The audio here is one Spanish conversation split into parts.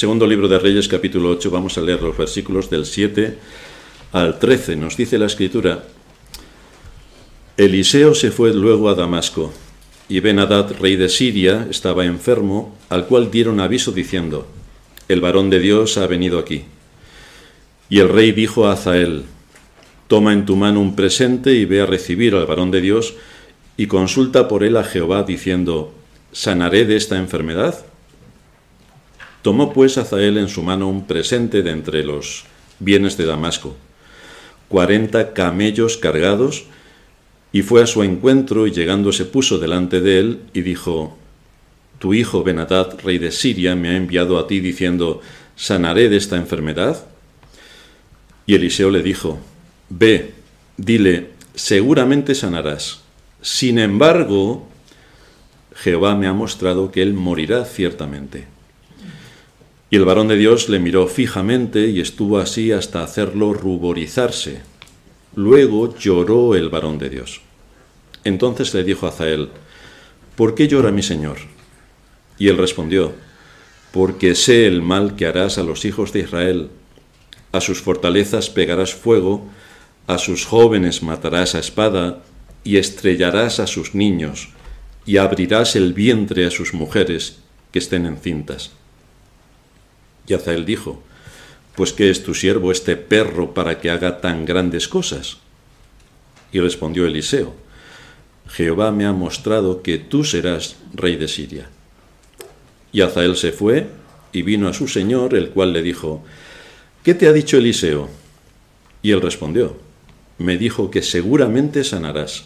Segundo libro de Reyes, capítulo 8, vamos a leer los versículos del 7 al 13. Nos dice la escritura, Eliseo se fue luego a Damasco, y Benadad, rey de Siria, estaba enfermo, al cual dieron aviso diciendo, El varón de Dios ha venido aquí. Y el rey dijo a Azael, Toma en tu mano un presente y ve a recibir al varón de Dios, y consulta por él a Jehová, diciendo, ¿sanaré de esta enfermedad? Tomó pues Azael en su mano un presente de entre los bienes de Damasco, cuarenta camellos cargados, y fue a su encuentro y llegando se puso delante de él y dijo, Tu hijo Benadad, rey de Siria, me ha enviado a ti diciendo, ¿sanaré de esta enfermedad? Y Eliseo le dijo, Ve, dile, seguramente sanarás. Sin embargo, Jehová me ha mostrado que él morirá ciertamente. Y el varón de Dios le miró fijamente y estuvo así hasta hacerlo ruborizarse. Luego lloró el varón de Dios. Entonces le dijo a Azael, ¿por qué llora mi señor? Y él respondió, porque sé el mal que harás a los hijos de Israel. A sus fortalezas pegarás fuego, a sus jóvenes matarás a espada, y estrellarás a sus niños, y abrirás el vientre a sus mujeres que estén encintas. Y Azael dijo, Pues ¿qué es tu siervo este perro para que haga tan grandes cosas? Y respondió Eliseo, Jehová me ha mostrado que tú serás rey de Siria. Y Azael se fue y vino a su señor, el cual le dijo, ¿qué te ha dicho Eliseo? Y él respondió, me dijo que seguramente sanarás.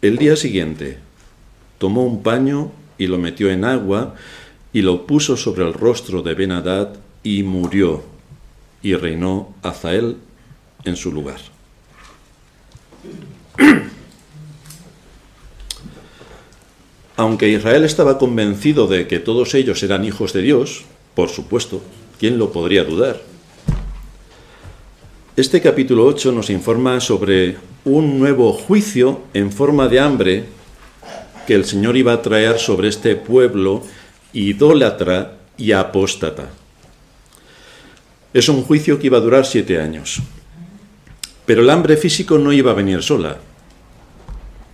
El día siguiente tomó un paño y lo metió en agua y lo puso sobre el rostro de Benadad y murió, y reinó Azael en su lugar. Aunque Israel estaba convencido de que todos ellos eran hijos de Dios, por supuesto, ¿quién lo podría dudar? Este capítulo 8 nos informa sobre un nuevo juicio en forma de hambre que el Señor iba a traer sobre este pueblo idólatra y apóstata. Es un juicio que iba a durar siete años. Pero el hambre físico no iba a venir sola.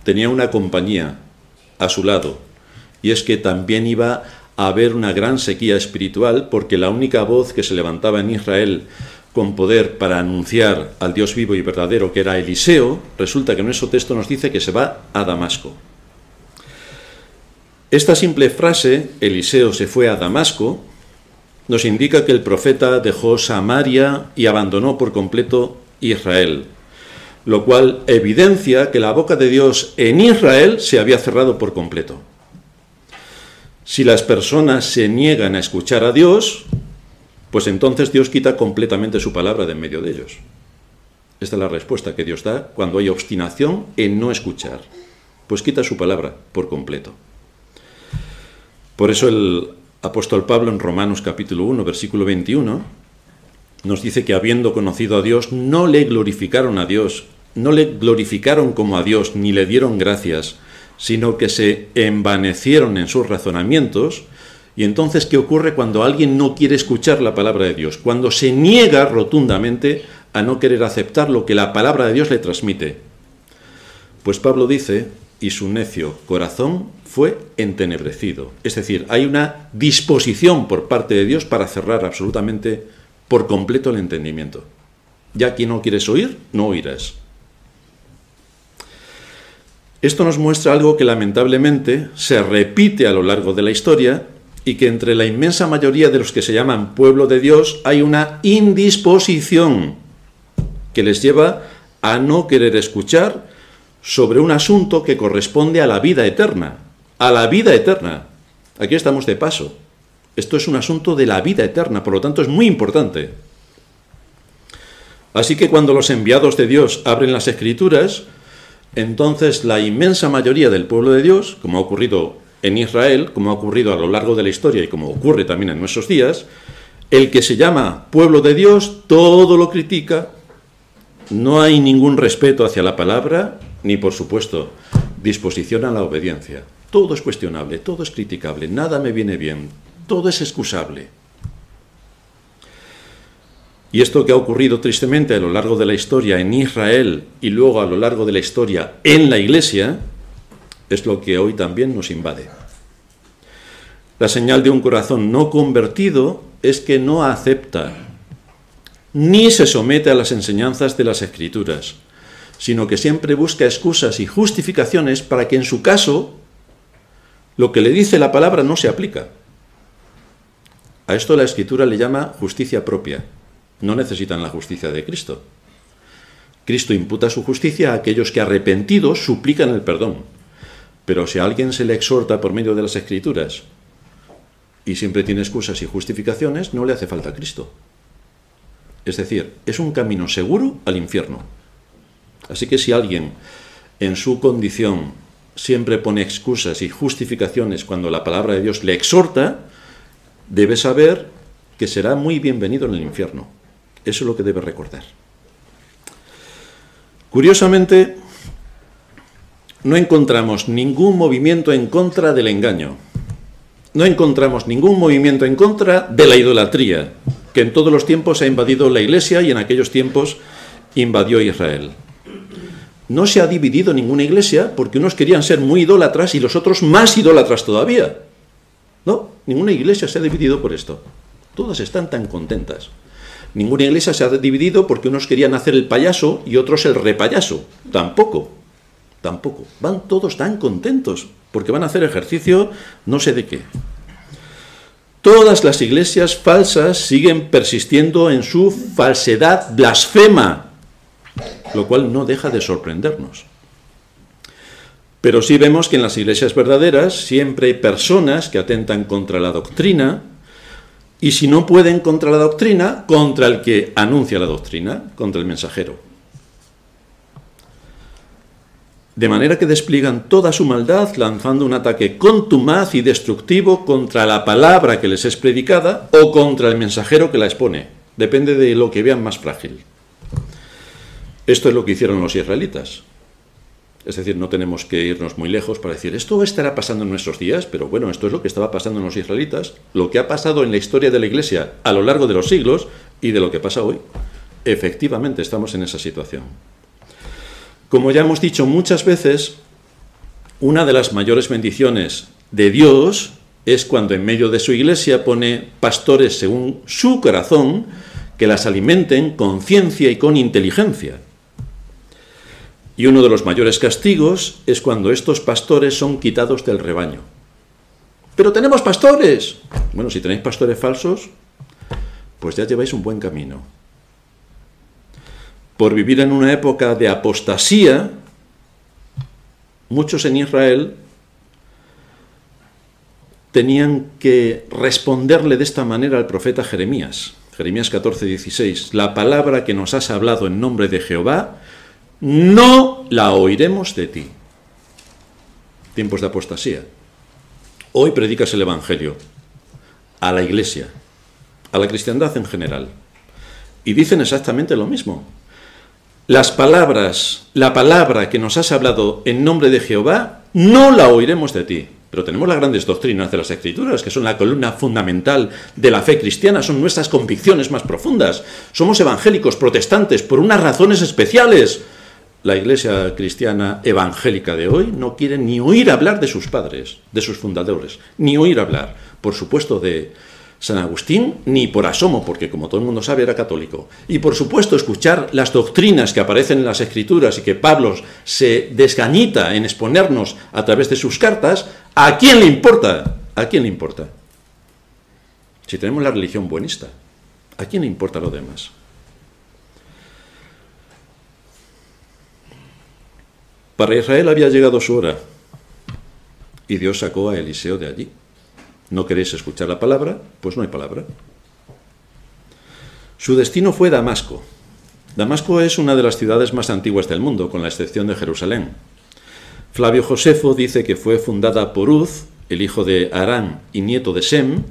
Tenía una compañía a su lado. Y es que también iba a haber una gran sequía espiritual porque la única voz que se levantaba en Israel con poder para anunciar al Dios vivo y verdadero que era Eliseo, resulta que en nuestro texto nos dice que se va a Damasco. Esta simple frase, Eliseo se fue a Damasco, nos indica que el profeta dejó Samaria y abandonó por completo Israel, lo cual evidencia que la boca de Dios en Israel se había cerrado por completo. Si las personas se niegan a escuchar a Dios, pues entonces Dios quita completamente su palabra de en medio de ellos. Esta es la respuesta que Dios da cuando hay obstinación en no escuchar. Pues quita su palabra por completo. Por eso el apóstol Pablo en Romanos capítulo 1, versículo 21, nos dice que habiendo conocido a Dios, no le glorificaron a Dios, no le glorificaron como a Dios, ni le dieron gracias, sino que se envanecieron en sus razonamientos. Y entonces, ¿qué ocurre cuando alguien no quiere escuchar la palabra de Dios? Cuando se niega rotundamente a no querer aceptar lo que la palabra de Dios le transmite. Pues Pablo dice, y su necio corazón fue entenebrecido. Es decir, hay una disposición por parte de Dios para cerrar absolutamente por completo el entendimiento. Ya que no quieres oír, no oirás. Esto nos muestra algo que lamentablemente se repite a lo largo de la historia y que entre la inmensa mayoría de los que se llaman pueblo de Dios hay una indisposición que les lleva a no querer escuchar sobre un asunto que corresponde a la vida eterna, a la vida eterna. Aquí estamos de paso. Esto es un asunto de la vida eterna, por lo tanto es muy importante. Así que cuando los enviados de Dios abren las escrituras, entonces la inmensa mayoría del pueblo de Dios, como ha ocurrido en Israel, como ha ocurrido a lo largo de la historia y como ocurre también en nuestros días, el que se llama pueblo de Dios todo lo critica, no hay ningún respeto hacia la palabra, ni por supuesto disposición a la obediencia. Todo es cuestionable, todo es criticable, nada me viene bien, todo es excusable. Y esto que ha ocurrido tristemente a lo largo de la historia en Israel y luego a lo largo de la historia en la Iglesia, es lo que hoy también nos invade. La señal de un corazón no convertido es que no acepta ni se somete a las enseñanzas de las escrituras, sino que siempre busca excusas y justificaciones para que en su caso lo que le dice la palabra no se aplica. A esto la escritura le llama justicia propia. No necesitan la justicia de Cristo. Cristo imputa su justicia a aquellos que arrepentidos suplican el perdón. Pero si a alguien se le exhorta por medio de las escrituras y siempre tiene excusas y justificaciones, no le hace falta a Cristo. Es decir, es un camino seguro al infierno. Así que si alguien en su condición siempre pone excusas y justificaciones cuando la palabra de Dios le exhorta, debe saber que será muy bienvenido en el infierno. Eso es lo que debe recordar. Curiosamente, no encontramos ningún movimiento en contra del engaño. No encontramos ningún movimiento en contra de la idolatría, que en todos los tiempos ha invadido la iglesia y en aquellos tiempos invadió Israel. No se ha dividido ninguna iglesia porque unos querían ser muy idólatras y los otros más idólatras todavía. No, ninguna iglesia se ha dividido por esto. Todas están tan contentas. Ninguna iglesia se ha dividido porque unos querían hacer el payaso y otros el repayaso. Tampoco. Tampoco. Van todos tan contentos porque van a hacer ejercicio no sé de qué. Todas las iglesias falsas siguen persistiendo en su falsedad blasfema, lo cual no deja de sorprendernos. Pero sí vemos que en las iglesias verdaderas siempre hay personas que atentan contra la doctrina, y si no pueden contra la doctrina, contra el que anuncia la doctrina, contra el mensajero. de manera que despliegan toda su maldad lanzando un ataque contumaz y destructivo contra la palabra que les es predicada o contra el mensajero que la expone. Depende de lo que vean más frágil. Esto es lo que hicieron los israelitas. Es decir, no tenemos que irnos muy lejos para decir, esto estará pasando en nuestros días, pero bueno, esto es lo que estaba pasando en los israelitas, lo que ha pasado en la historia de la Iglesia a lo largo de los siglos y de lo que pasa hoy. Efectivamente, estamos en esa situación. Como ya hemos dicho muchas veces, una de las mayores bendiciones de Dios es cuando en medio de su iglesia pone pastores según su corazón que las alimenten con ciencia y con inteligencia. Y uno de los mayores castigos es cuando estos pastores son quitados del rebaño. Pero tenemos pastores. Bueno, si tenéis pastores falsos, pues ya lleváis un buen camino por vivir en una época de apostasía, muchos en Israel tenían que responderle de esta manera al profeta Jeremías. Jeremías 14, 16. La palabra que nos has hablado en nombre de Jehová, no la oiremos de ti. Tiempos de apostasía. Hoy predicas el Evangelio a la iglesia, a la cristiandad en general. Y dicen exactamente lo mismo las palabras, la palabra que nos has hablado en nombre de Jehová, no la oiremos de ti. Pero tenemos las grandes doctrinas de las Escrituras, que son la columna fundamental de la fe cristiana, son nuestras convicciones más profundas. Somos evangélicos, protestantes, por unas razones especiales. La iglesia cristiana evangélica de hoy no quiere ni oír hablar de sus padres, de sus fundadores, ni oír hablar, por supuesto, de, San Agustín ni por asomo, porque como todo el mundo sabe era católico. Y por supuesto escuchar las doctrinas que aparecen en las escrituras y que Pablo se desgañita en exponernos a través de sus cartas, ¿a quién le importa? ¿A quién le importa? Si tenemos la religión buenista, ¿a quién le importa lo demás? Para Israel había llegado su hora y Dios sacó a Eliseo de allí. ¿No queréis escuchar la palabra? Pues no hay palabra. Su destino fue Damasco. Damasco es una de las ciudades más antiguas del mundo, con la excepción de Jerusalén. Flavio Josefo dice que fue fundada por Uz, el hijo de Arán y nieto de Sem,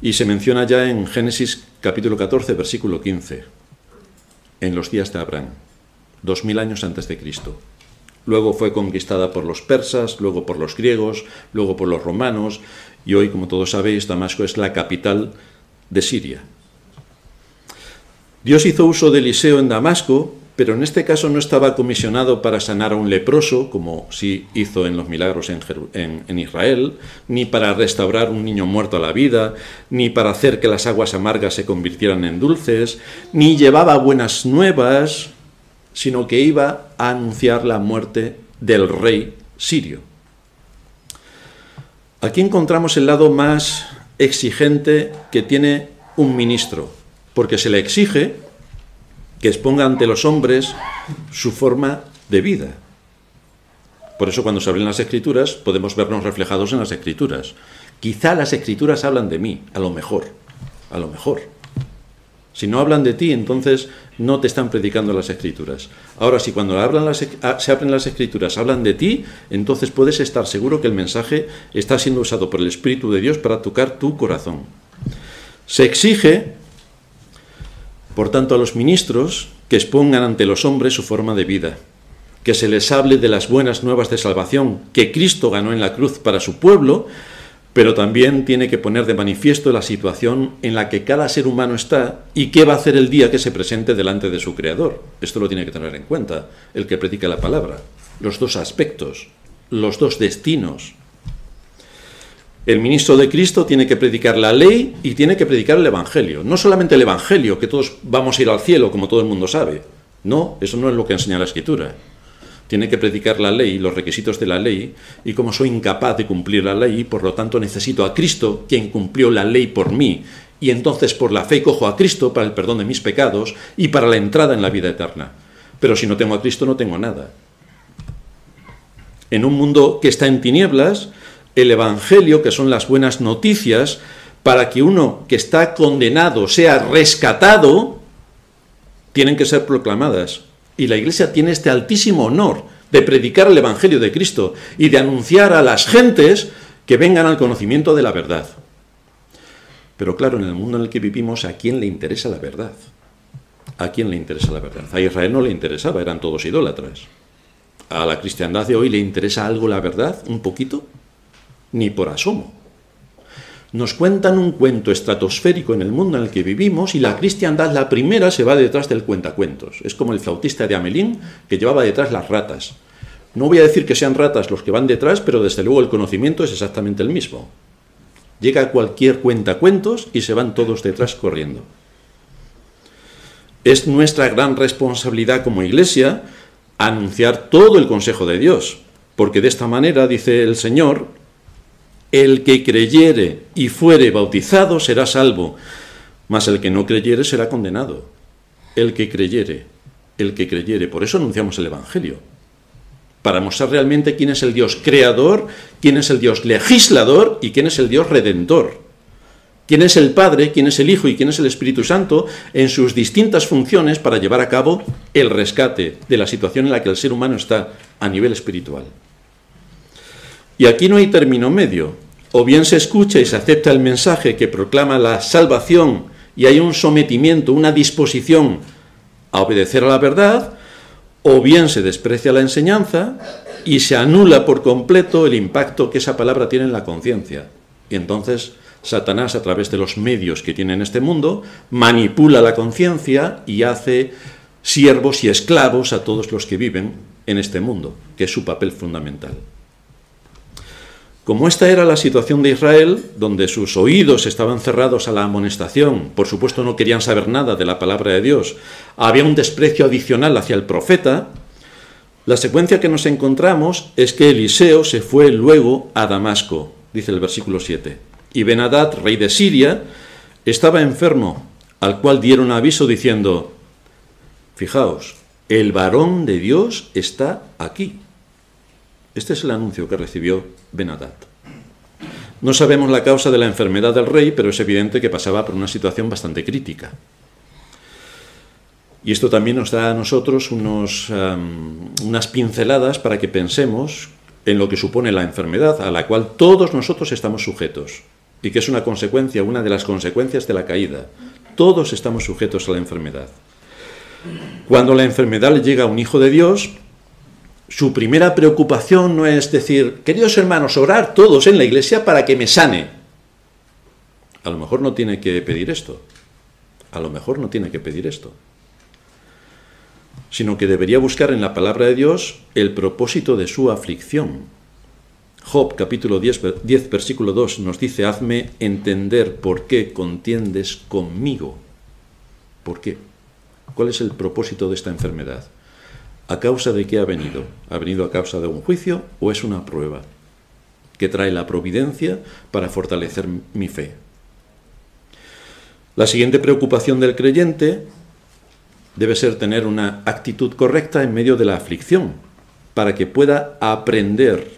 y se menciona ya en Génesis capítulo 14, versículo 15, en los días de Abraham, dos mil años antes de Cristo. Luego fue conquistada por los persas, luego por los griegos, luego por los romanos, y hoy, como todos sabéis, Damasco es la capital de Siria. Dios hizo uso de Eliseo en Damasco, pero en este caso no estaba comisionado para sanar a un leproso, como sí hizo en los milagros en, Israel, ni para restaurar un niño muerto a la vida, ni para hacer que las aguas amargas se convirtieran en dulces, ni llevaba buenas nuevas, sino que iba a anunciar la muerte del rey sirio. Aquí encontramos el lado más exigente que tiene un ministro, porque se le exige que exponga ante los hombres su forma de vida. Por eso cuando se abren las escrituras podemos vernos reflejados en las escrituras. Quizá las escrituras hablan de mí, a lo mejor, a lo mejor. Si no hablan de ti, entonces no te están predicando las escrituras. Ahora, si cuando ah, se abren las escrituras hablan de ti, entonces puedes estar seguro que el mensaje está siendo usado por el Espíritu de Dios para tocar tu corazón. Se exige, por tanto, a los ministros que expongan ante los hombres su forma de vida, que se les hable de las buenas nuevas de salvación que Cristo ganó en la cruz para su pueblo, pero también tiene que poner de manifiesto la situación en la que cada ser humano está y qué va a hacer el día que se presente delante de su Creador. Esto lo tiene que tener en cuenta el que predica la palabra. Los dos aspectos, los dos destinos. El ministro de Cristo tiene que predicar la ley y tiene que predicar el Evangelio. No solamente el Evangelio, que todos vamos a ir al cielo, como todo el mundo sabe. No, eso no es lo que enseña la Escritura tiene que predicar la ley, los requisitos de la ley, y como soy incapaz de cumplir la ley, por lo tanto necesito a Cristo, quien cumplió la ley por mí, y entonces por la fe cojo a Cristo para el perdón de mis pecados y para la entrada en la vida eterna. Pero si no tengo a Cristo no tengo nada. En un mundo que está en tinieblas, el Evangelio, que son las buenas noticias, para que uno que está condenado sea rescatado, tienen que ser proclamadas. Y la Iglesia tiene este altísimo honor de predicar el Evangelio de Cristo y de anunciar a las gentes que vengan al conocimiento de la verdad. Pero claro, en el mundo en el que vivimos, ¿a quién le interesa la verdad? ¿A quién le interesa la verdad? A Israel no le interesaba, eran todos idólatras. ¿A la cristiandad de hoy le interesa algo la verdad? ¿Un poquito? Ni por asomo nos cuentan un cuento estratosférico en el mundo en el que vivimos y la cristiandad, la primera, se va detrás del cuentacuentos. Es como el flautista de Amelín que llevaba detrás las ratas. No voy a decir que sean ratas los que van detrás, pero desde luego el conocimiento es exactamente el mismo. Llega cualquier cuentacuentos y se van todos detrás corriendo. Es nuestra gran responsabilidad como iglesia anunciar todo el consejo de Dios, porque de esta manera, dice el Señor, el que creyere y fuere bautizado será salvo, mas el que no creyere será condenado. El que creyere, el que creyere. Por eso anunciamos el Evangelio. Para mostrar realmente quién es el Dios creador, quién es el Dios legislador y quién es el Dios redentor. Quién es el Padre, quién es el Hijo y quién es el Espíritu Santo en sus distintas funciones para llevar a cabo el rescate de la situación en la que el ser humano está a nivel espiritual. Y aquí no hay término medio. O bien se escucha y se acepta el mensaje que proclama la salvación y hay un sometimiento, una disposición a obedecer a la verdad, o bien se desprecia la enseñanza y se anula por completo el impacto que esa palabra tiene en la conciencia. Y entonces Satanás, a través de los medios que tiene en este mundo, manipula la conciencia y hace siervos y esclavos a todos los que viven en este mundo, que es su papel fundamental. Como esta era la situación de Israel, donde sus oídos estaban cerrados a la amonestación, por supuesto no querían saber nada de la palabra de Dios, había un desprecio adicional hacia el profeta, la secuencia que nos encontramos es que Eliseo se fue luego a Damasco, dice el versículo 7, y Benadad, rey de Siria, estaba enfermo, al cual dieron aviso diciendo, fijaos, el varón de Dios está aquí. Este es el anuncio que recibió Benadad. No sabemos la causa de la enfermedad del rey, pero es evidente que pasaba por una situación bastante crítica. Y esto también nos da a nosotros unos, unas pinceladas para que pensemos en lo que supone la enfermedad, a la cual todos nosotros estamos sujetos, y que es una consecuencia, una de las consecuencias de la caída. Todos estamos sujetos a la enfermedad. Cuando la enfermedad le llega a un hijo de Dios, su primera preocupación no es decir, queridos hermanos, orar todos en la iglesia para que me sane. A lo mejor no tiene que pedir esto. a lo mejor no tiene que pedir esto, sino que debería buscar en la palabra de Dios el propósito de su aflicción. Job capítulo 10, 10 versículo 2 nos dice, hazme entender por qué contiendes conmigo. ¿Por qué? ¿Cuál es el propósito de esta enfermedad? ¿A causa de qué ha venido? ¿Ha venido a causa de un juicio o es una prueba que trae la providencia para fortalecer mi fe? La siguiente preocupación del creyente debe ser tener una actitud correcta en medio de la aflicción, para que pueda aprender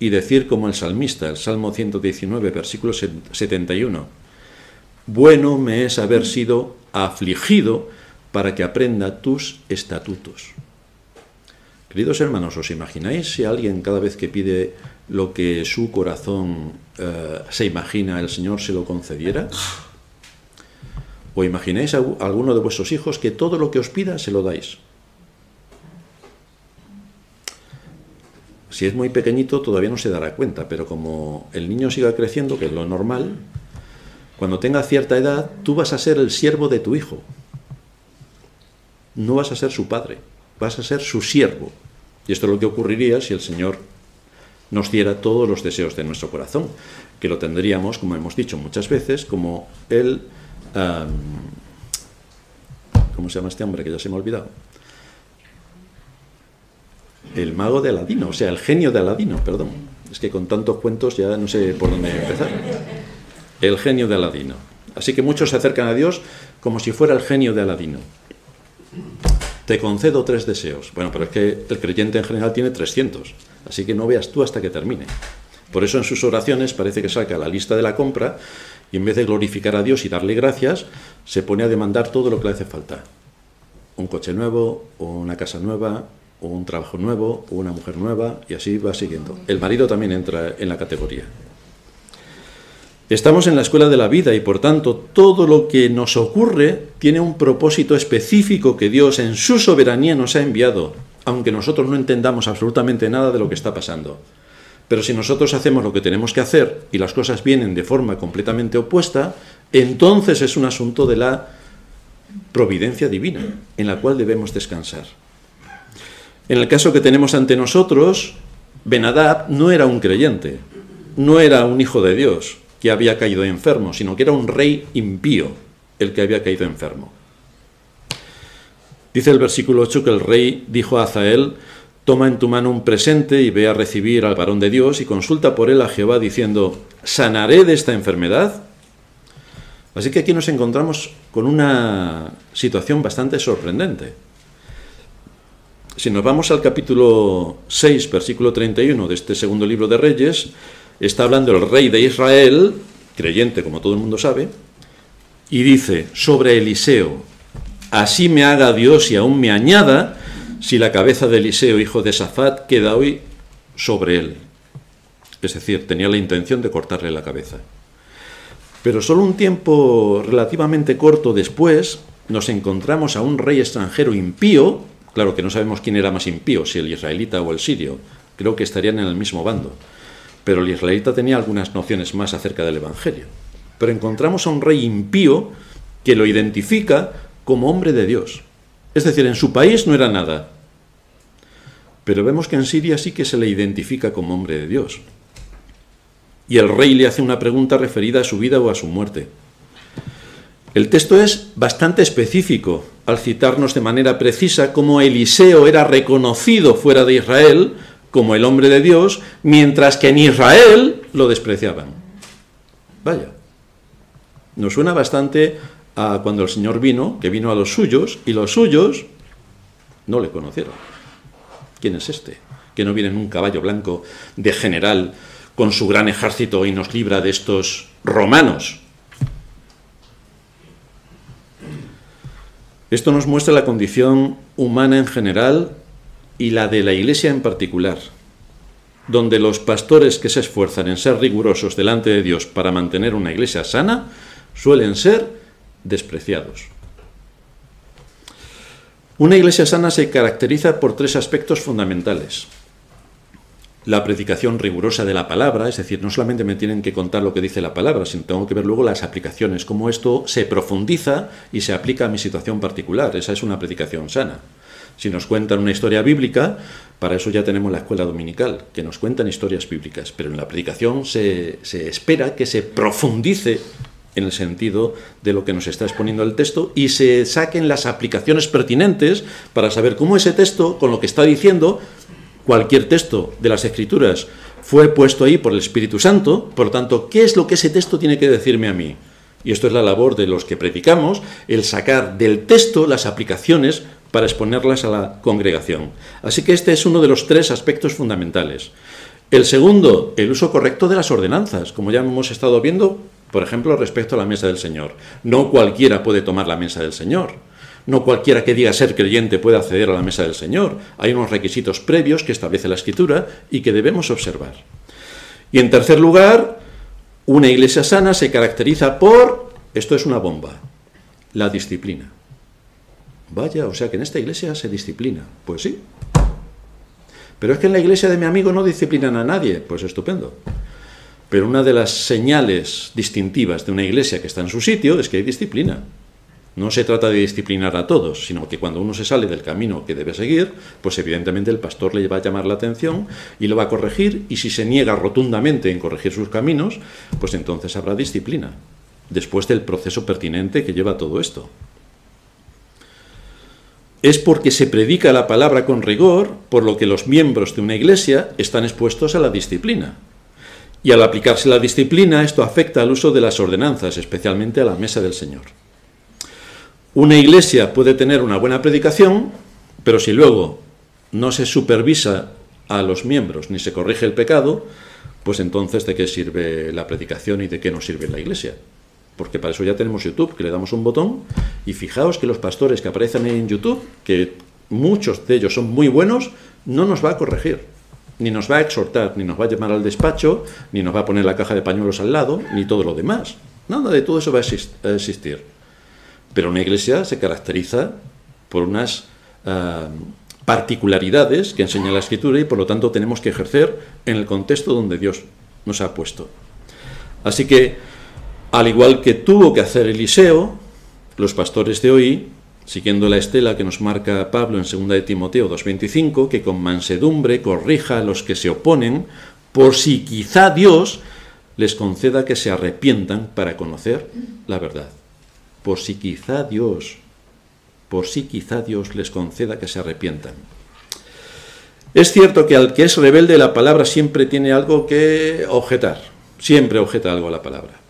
y decir como el salmista, el Salmo 119, versículo 71, bueno me es haber sido afligido para que aprenda tus estatutos. Queridos hermanos, ¿os imagináis si alguien cada vez que pide lo que su corazón eh, se imagina, el Señor se lo concediera? ¿O imagináis a alguno de vuestros hijos que todo lo que os pida se lo dais? Si es muy pequeñito todavía no se dará cuenta, pero como el niño siga creciendo, que es lo normal, cuando tenga cierta edad, tú vas a ser el siervo de tu hijo. No vas a ser su padre, vas a ser su siervo. Y esto es lo que ocurriría si el Señor nos diera todos los deseos de nuestro corazón, que lo tendríamos, como hemos dicho muchas veces, como el ¿Cómo se llama este hombre que ya se me ha olvidado? El mago de Aladino, o sea, el genio de Aladino, perdón. Es que con tantos cuentos ya no sé por dónde empezar. El genio de Aladino. Así que muchos se acercan a Dios como si fuera el genio de Aladino. Te concedo tres deseos. Bueno, pero es que el creyente en general tiene 300. Así que no veas tú hasta que termine. Por eso en sus oraciones parece que saca la lista de la compra y en vez de glorificar a Dios y darle gracias, se pone a demandar todo lo que le hace falta. Un coche nuevo, una casa nueva, un trabajo nuevo, una mujer nueva, y así va siguiendo. El marido también entra en la categoría. Estamos en la escuela de la vida y por tanto todo lo que nos ocurre tiene un propósito específico que Dios en su soberanía nos ha enviado, aunque nosotros no entendamos absolutamente nada de lo que está pasando. Pero si nosotros hacemos lo que tenemos que hacer y las cosas vienen de forma completamente opuesta, entonces es un asunto de la providencia divina en la cual debemos descansar. En el caso que tenemos ante nosotros, Benadab no era un creyente, no era un hijo de Dios que había caído enfermo, sino que era un rey impío el que había caído enfermo. Dice el versículo 8 que el rey dijo a Azael, Toma en tu mano un presente y ve a recibir al varón de Dios y consulta por él a Jehová diciendo, ¿sanaré de esta enfermedad? Así que aquí nos encontramos con una situación bastante sorprendente. Si nos vamos al capítulo 6, versículo 31 de este segundo libro de Reyes, está hablando el rey de Israel, creyente como todo el mundo sabe, y dice sobre Eliseo, así me haga Dios y aún me añada, si la cabeza de Eliseo, hijo de Safat, queda hoy sobre él. Es decir, tenía la intención de cortarle la cabeza. Pero solo un tiempo relativamente corto después nos encontramos a un rey extranjero impío, claro que no sabemos quién era más impío, si el israelita o el sirio, creo que estarían en el mismo bando, pero el israelita tenía algunas nociones más acerca del Evangelio. Pero encontramos a un rey impío que lo identifica como hombre de Dios. Es decir, en su país no era nada, pero vemos que en Siria sí que se le identifica como hombre de Dios. Y el rey le hace una pregunta referida a su vida o a su muerte. El texto es bastante específico al citarnos de manera precisa cómo Eliseo era reconocido fuera de Israel como el hombre de Dios, mientras que en Israel lo despreciaban. Vaya, nos suena bastante a cuando el Señor vino, que vino a los suyos, y los suyos no le conocieron. ¿Quién es este? Que no viene en un caballo blanco de general con su gran ejército y nos libra de estos romanos. Esto nos muestra la condición humana en general y la de la Iglesia en particular, donde los pastores que se esfuerzan en ser rigurosos delante de Dios para mantener una iglesia sana suelen ser despreciados. Una iglesia sana se caracteriza por tres aspectos fundamentales. la predicación rigurosa de la palabra, es decir, no solamente me tienen que contar lo que dice la palabra, sino tengo que ver luego las aplicaciones, cómo esto se profundiza y se aplica a mi situación particular. Esa es una predicación sana. Si nos cuentan una historia bíblica, para eso ya tenemos la escuela dominical, que nos cuentan historias bíblicas, pero en la predicación se, se espera que se profundice en el sentido de lo que nos está exponiendo el texto y se saquen las aplicaciones pertinentes para saber cómo ese texto, con lo que está diciendo, cualquier texto de las Escrituras fue puesto ahí por el Espíritu Santo, por lo tanto, ¿qué es lo que ese texto tiene que decirme a mí? Y esto es la labor de los que predicamos, el sacar del texto las aplicaciones para exponerlas a la congregación. Así que este es uno de los tres aspectos fundamentales. El segundo, el uso correcto de las ordenanzas, como ya hemos estado viendo, por ejemplo, respecto a la mesa del Señor. No cualquiera puede tomar la mesa del Señor. No cualquiera que diga ser creyente puede acceder a la mesa del Señor. Hay unos requisitos previos que establece la Escritura y que debemos observar. Y en tercer lugar, una iglesia sana se caracteriza por, esto es una bomba, la disciplina. Vaya, o sea que en esta iglesia se disciplina. Pues sí. Pero es que en la iglesia de mi amigo no disciplinan a nadie. Pues estupendo. Pero una de las señales distintivas de una iglesia que está en su sitio es que hay disciplina. No se trata de disciplinar a todos, sino que cuando uno se sale del camino que debe seguir, pues evidentemente el pastor le va a llamar la atención y lo va a corregir, y si se niega rotundamente en corregir sus caminos, pues entonces habrá disciplina, después del proceso pertinente que lleva todo esto. Es porque se predica la palabra con rigor, por lo que los miembros de una iglesia están expuestos a la disciplina. Y al aplicarse la disciplina, esto afecta al uso de las ordenanzas, especialmente a la mesa del Señor. Una iglesia puede tener una buena predicación, pero si luego no se supervisa a los miembros ni se corrige el pecado, pues entonces de qué sirve la predicación y de qué nos sirve la iglesia. Porque para eso ya tenemos YouTube, que le damos un botón y fijaos que los pastores que aparecen en YouTube, que muchos de ellos son muy buenos, no nos va a corregir, ni nos va a exhortar, ni nos va a llamar al despacho, ni nos va a poner la caja de pañuelos al lado, ni todo lo demás. Nada de todo eso va a existir. Pero una iglesia se caracteriza por unas ah, particularidades que enseña la escritura y por lo tanto tenemos que ejercer en el contexto donde Dios nos ha puesto. Así que, al igual que tuvo que hacer Eliseo, los pastores de hoy, siguiendo la estela que nos marca Pablo en 2 de Timoteo 2.25, que con mansedumbre corrija a los que se oponen, por si quizá Dios les conceda que se arrepientan para conocer la verdad por si quizá Dios, por si quizá Dios les conceda que se arrepientan. Es cierto que al que es rebelde la palabra siempre tiene algo que objetar, siempre objeta algo a la palabra.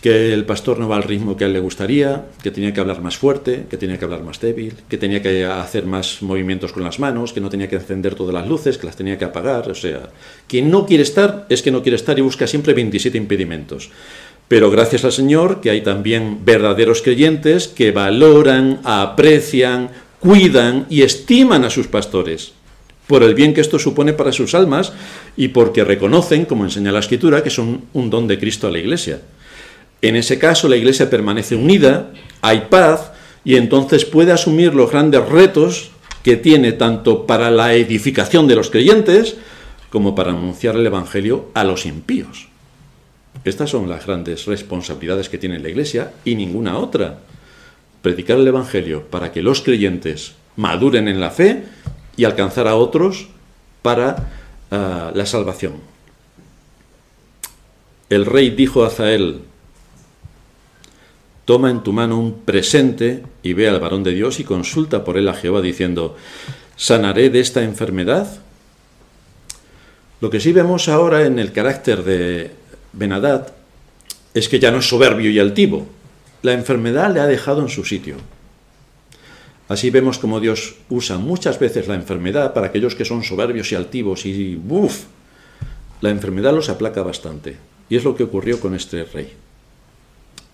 Que el pastor no va al ritmo que a él le gustaría, que tenía que hablar más fuerte, que tenía que hablar más débil, que tenía que hacer más movimientos con las manos, que no tenía que encender todas las luces, que las tenía que apagar. O sea, quien no quiere estar es que no quiere estar y busca siempre 27 impedimentos. Pero gracias al Señor que hay también verdaderos creyentes que valoran, aprecian, cuidan y estiman a sus pastores por el bien que esto supone para sus almas y porque reconocen, como enseña la Escritura, que son un don de Cristo a la Iglesia. En ese caso la Iglesia permanece unida, hay paz y entonces puede asumir los grandes retos que tiene tanto para la edificación de los creyentes como para anunciar el Evangelio a los impíos. Estas son las grandes responsabilidades que tiene la Iglesia y ninguna otra. Predicar el Evangelio para que los creyentes maduren en la fe y alcanzar a otros para ah, la salvación. El rey dijo a Zael, toma en tu mano un presente y ve al varón de Dios y consulta por él a Jehová diciendo, ¿sanaré de esta enfermedad? Lo que sí vemos ahora en el carácter de Benadad es que ya no es soberbio y altivo. La enfermedad le ha dejado en su sitio. Así vemos como Dios usa muchas veces la enfermedad para aquellos que son soberbios y altivos y ¡buf! La enfermedad los aplaca bastante. Y es lo que ocurrió con este rey.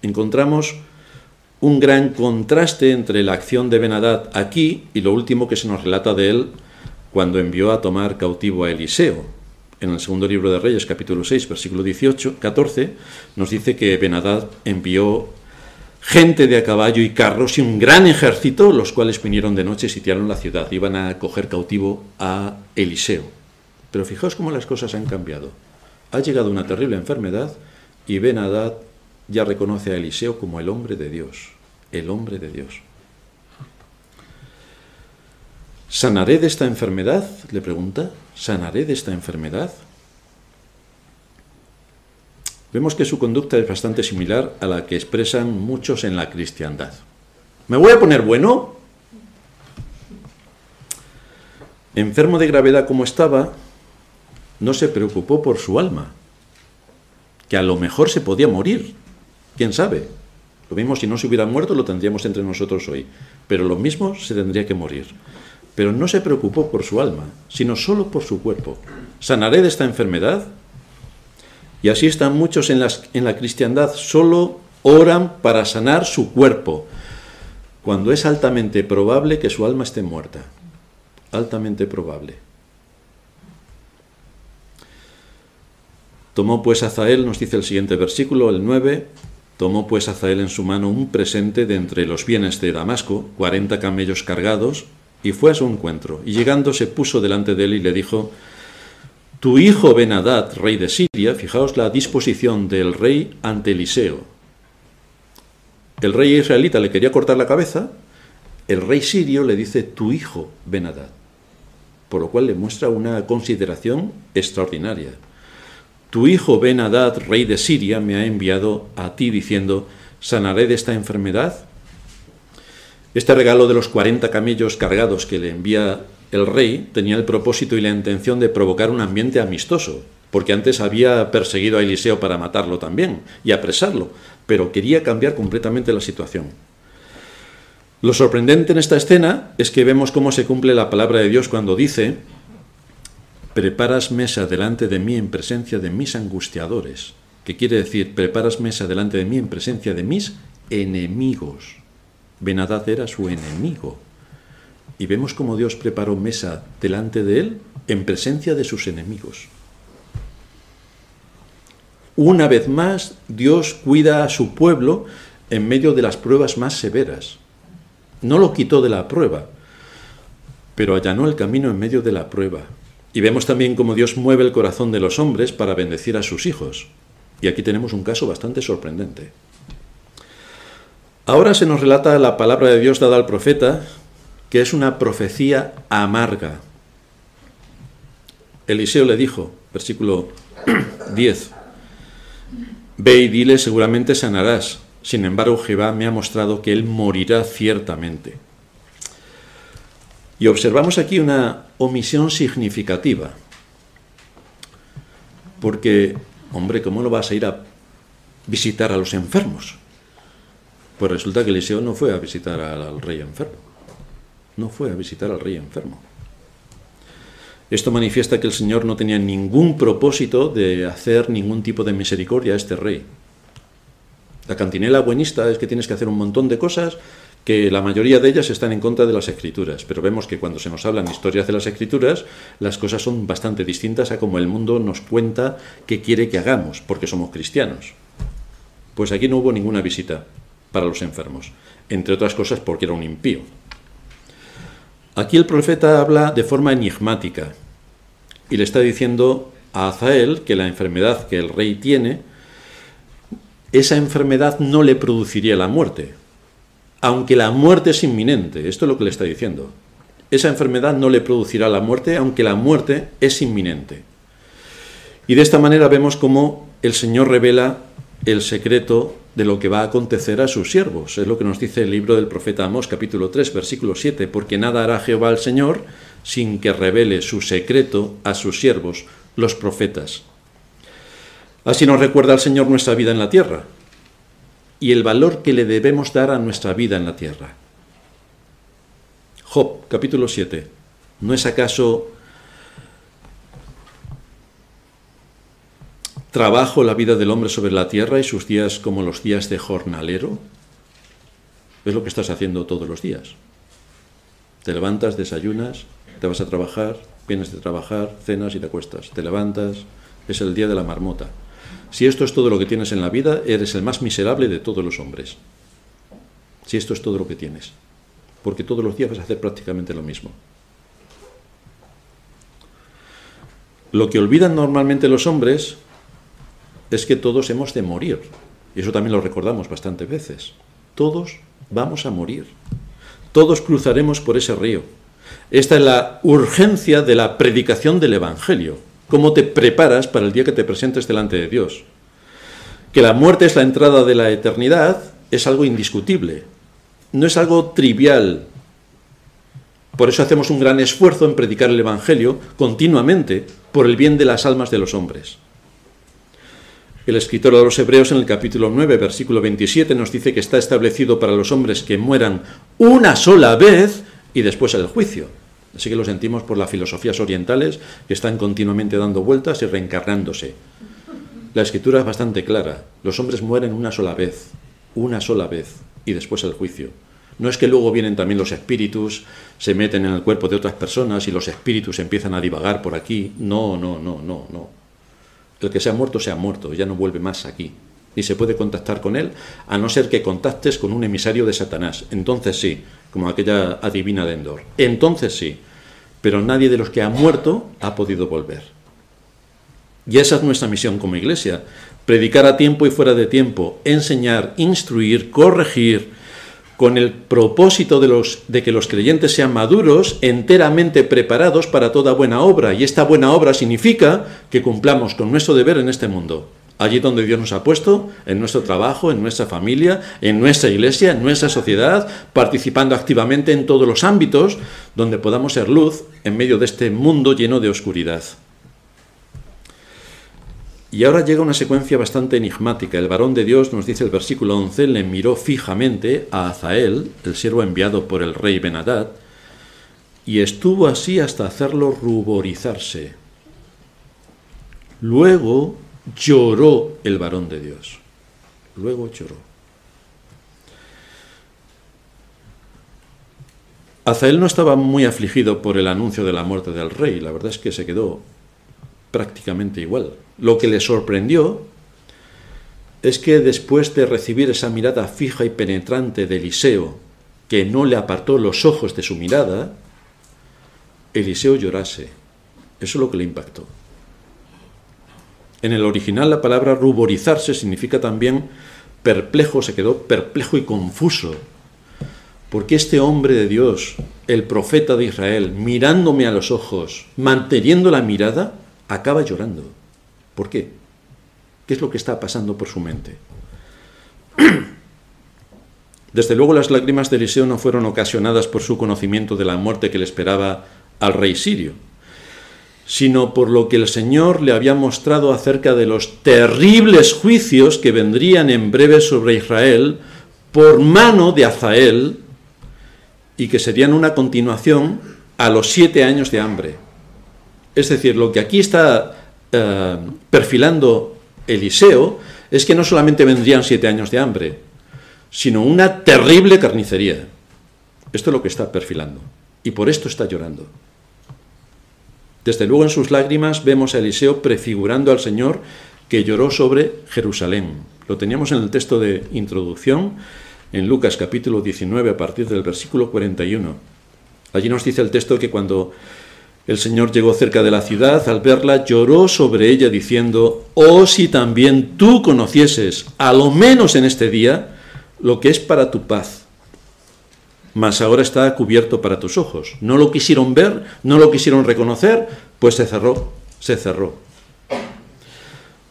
Encontramos un gran contraste entre la acción de Benadad aquí y lo último que se nos relata de él cuando envió a tomar cautivo a Eliseo, en el segundo libro de Reyes, capítulo 6, versículo 18, 14, nos dice que Benadad envió gente de a caballo y carros y un gran ejército, los cuales vinieron de noche y sitiaron la ciudad. Iban a coger cautivo a Eliseo. Pero fijaos cómo las cosas han cambiado. Ha llegado una terrible enfermedad y Ben ya reconoce a Eliseo como el hombre de Dios, el hombre de Dios. ¿Sanaré de esta enfermedad? Le pregunta. ¿Sanaré de esta enfermedad? Vemos que su conducta es bastante similar a la que expresan muchos en la cristiandad. ¿Me voy a poner bueno? Enfermo de gravedad como estaba, no se preocupó por su alma, que a lo mejor se podía morir, quién sabe. Lo mismo si no se hubiera muerto lo tendríamos entre nosotros hoy, pero lo mismo se tendría que morir. Pero no se preocupó por su alma, sino solo por su cuerpo. ¿Sanaré de esta enfermedad? Y así están muchos en, en la cristiandad, solo oran para sanar su cuerpo, cuando es altamente probable que su alma esté muerta. Altamente probable. Tomó pues Azael, nos dice el siguiente versículo, el 9, tomó pues Azael en su mano un presente de entre los bienes de Damasco, cuarenta camellos cargados, y fue a su encuentro. Y llegando se puso delante de él y le dijo, Tu hijo Benadad, rey de Siria, fijaos la disposición del rey ante Eliseo, el rey israelita le quería cortar la cabeza, el rey sirio le dice tu hijo Benadad, por lo cual le muestra una consideración extraordinaria. Tu hijo Benadad, rey de Siria, me ha enviado a ti diciendo, ¿sanaré de esta enfermedad? Este regalo de los 40 camellos cargados que le envía el rey tenía el propósito y la intención de provocar un ambiente amistoso, porque antes había perseguido a Eliseo para matarlo también y apresarlo, pero quería cambiar completamente la situación. Lo sorprendente en esta escena es que vemos cómo se cumple la palabra de Dios cuando dice, preparas mesa delante de mí en presencia de mis angustiadores, que quiere decir, preparas mesa delante de mí en presencia de mis enemigos. Benadad era su enemigo. Y vemos cómo Dios preparó mesa delante de él en presencia de sus enemigos. Una vez más, Dios cuida a su pueblo en medio de las pruebas más severas. No lo quitó de la prueba, pero allanó el camino en medio de la prueba. Y vemos también cómo Dios mueve el corazón de los hombres para bendecir a sus hijos. Y aquí tenemos un caso bastante sorprendente. Ahora se nos relata la palabra de Dios dada al profeta, que es una profecía amarga. Eliseo le dijo, versículo 10, Ve y dile, seguramente sanarás. Sin embargo, Jehová me ha mostrado que él morirá ciertamente. Y observamos aquí una omisión significativa. Porque, hombre, ¿cómo no vas a ir a visitar a los enfermos? Pues resulta que Eliseo no fue a visitar al rey enfermo. No fue a visitar al rey enfermo. Esto manifiesta que el Señor no tenía ningún propósito de hacer ningún tipo de misericordia a este rey. La cantinela buenista es que tienes que hacer un montón de cosas que la mayoría de ellas están en contra de las escrituras, pero vemos que cuando se nos hablan historias de las escrituras, las cosas son bastante distintas a como el mundo nos cuenta que quiere que hagamos, porque somos cristianos. Pues aquí no hubo ninguna visita para los enfermos, entre otras cosas porque era un impío. Aquí el profeta habla de forma enigmática y le está diciendo a Azael que la enfermedad que el rey tiene, esa enfermedad no le produciría la muerte, aunque la muerte es inminente. Esto es lo que le está diciendo. Esa enfermedad no le producirá la muerte, aunque la muerte es inminente. Y de esta manera vemos cómo el Señor revela el secreto de lo que va a acontecer a sus siervos. Es lo que nos dice el libro del profeta Amós, capítulo 3, versículo 7, porque nada hará Jehová al Señor sin que revele su secreto a sus siervos, los profetas. Así nos recuerda el Señor nuestra vida en la tierra y el valor que le debemos dar a nuestra vida en la tierra. Job, capítulo 7. ¿No es acaso ¿Trabajo la vida del hombre sobre la tierra y sus días como los días de jornalero? Es lo que estás haciendo todos los días. Te levantas, desayunas, te vas a trabajar, vienes de trabajar, cenas y te acuestas. Te levantas, es el día de la marmota. Si esto es todo lo que tienes en la vida, eres el más miserable de todos los hombres. Si esto es todo lo que tienes. Porque todos los días vas a hacer prácticamente lo mismo. Lo que olvidan normalmente los hombres es que todos hemos de morir. Y eso también lo recordamos bastantes veces. Todos vamos a morir. Todos cruzaremos por ese río. Esta es la urgencia de la predicación del Evangelio. Cómo te preparas para el día que te presentes delante de Dios. Que la muerte es la entrada de la eternidad es algo indiscutible. No es algo trivial. Por eso hacemos un gran esfuerzo en predicar el Evangelio continuamente por el bien de las almas de los hombres. El escritor de los Hebreos en el capítulo 9, versículo 27 nos dice que está establecido para los hombres que mueran una sola vez y después el juicio. Así que lo sentimos por las filosofías orientales que están continuamente dando vueltas y reencarnándose. La escritura es bastante clara. Los hombres mueren una sola vez, una sola vez y después el juicio. No es que luego vienen también los espíritus, se meten en el cuerpo de otras personas y los espíritus empiezan a divagar por aquí. No, no, no, no, no. El que se ha muerto se ha muerto, ya no vuelve más aquí. Ni se puede contactar con él, a no ser que contactes con un emisario de Satanás. Entonces sí, como aquella adivina de Endor. Entonces sí. Pero nadie de los que ha muerto ha podido volver. Y esa es nuestra misión como iglesia. Predicar a tiempo y fuera de tiempo, enseñar, instruir, corregir, con el propósito de, los, de que los creyentes sean maduros, enteramente preparados para toda buena obra. Y esta buena obra significa que cumplamos con nuestro deber en este mundo. Allí donde Dios nos ha puesto, en nuestro trabajo, en nuestra familia, en nuestra iglesia, en nuestra sociedad, participando activamente en todos los ámbitos donde podamos ser luz en medio de este mundo lleno de oscuridad. Y ahora llega una secuencia bastante enigmática. El varón de Dios, nos dice el versículo 11, le miró fijamente a Azael, el siervo enviado por el rey Benadad, y estuvo así hasta hacerlo ruborizarse. Luego lloró el varón de Dios. Luego lloró. Azael no estaba muy afligido por el anuncio de la muerte del rey, la verdad es que se quedó prácticamente igual. Lo que le sorprendió es que después de recibir esa mirada fija y penetrante de Eliseo, que no le apartó los ojos de su mirada, Eliseo llorase. Eso es lo que le impactó. En el original la palabra ruborizarse significa también perplejo, se quedó perplejo y confuso. Porque este hombre de Dios, el profeta de Israel, mirándome a los ojos, manteniendo la mirada, acaba llorando. ¿Por qué? ¿Qué es lo que está pasando por su mente? Desde luego las lágrimas de Eliseo no fueron ocasionadas por su conocimiento de la muerte que le esperaba al rey sirio, sino por lo que el Señor le había mostrado acerca de los terribles juicios que vendrían en breve sobre Israel por mano de Azael y que serían una continuación a los siete años de hambre. Es decir, lo que aquí está eh, perfilando Eliseo es que no solamente vendrían siete años de hambre, sino una terrible carnicería. Esto es lo que está perfilando. Y por esto está llorando. Desde luego en sus lágrimas vemos a Eliseo prefigurando al Señor que lloró sobre Jerusalén. Lo teníamos en el texto de introducción, en Lucas capítulo 19, a partir del versículo 41. Allí nos dice el texto que cuando el Señor llegó cerca de la ciudad, al verla lloró sobre ella diciendo, oh si también tú conocieses, a lo menos en este día, lo que es para tu paz. Mas ahora está cubierto para tus ojos. No lo quisieron ver, no lo quisieron reconocer, pues se cerró, se cerró.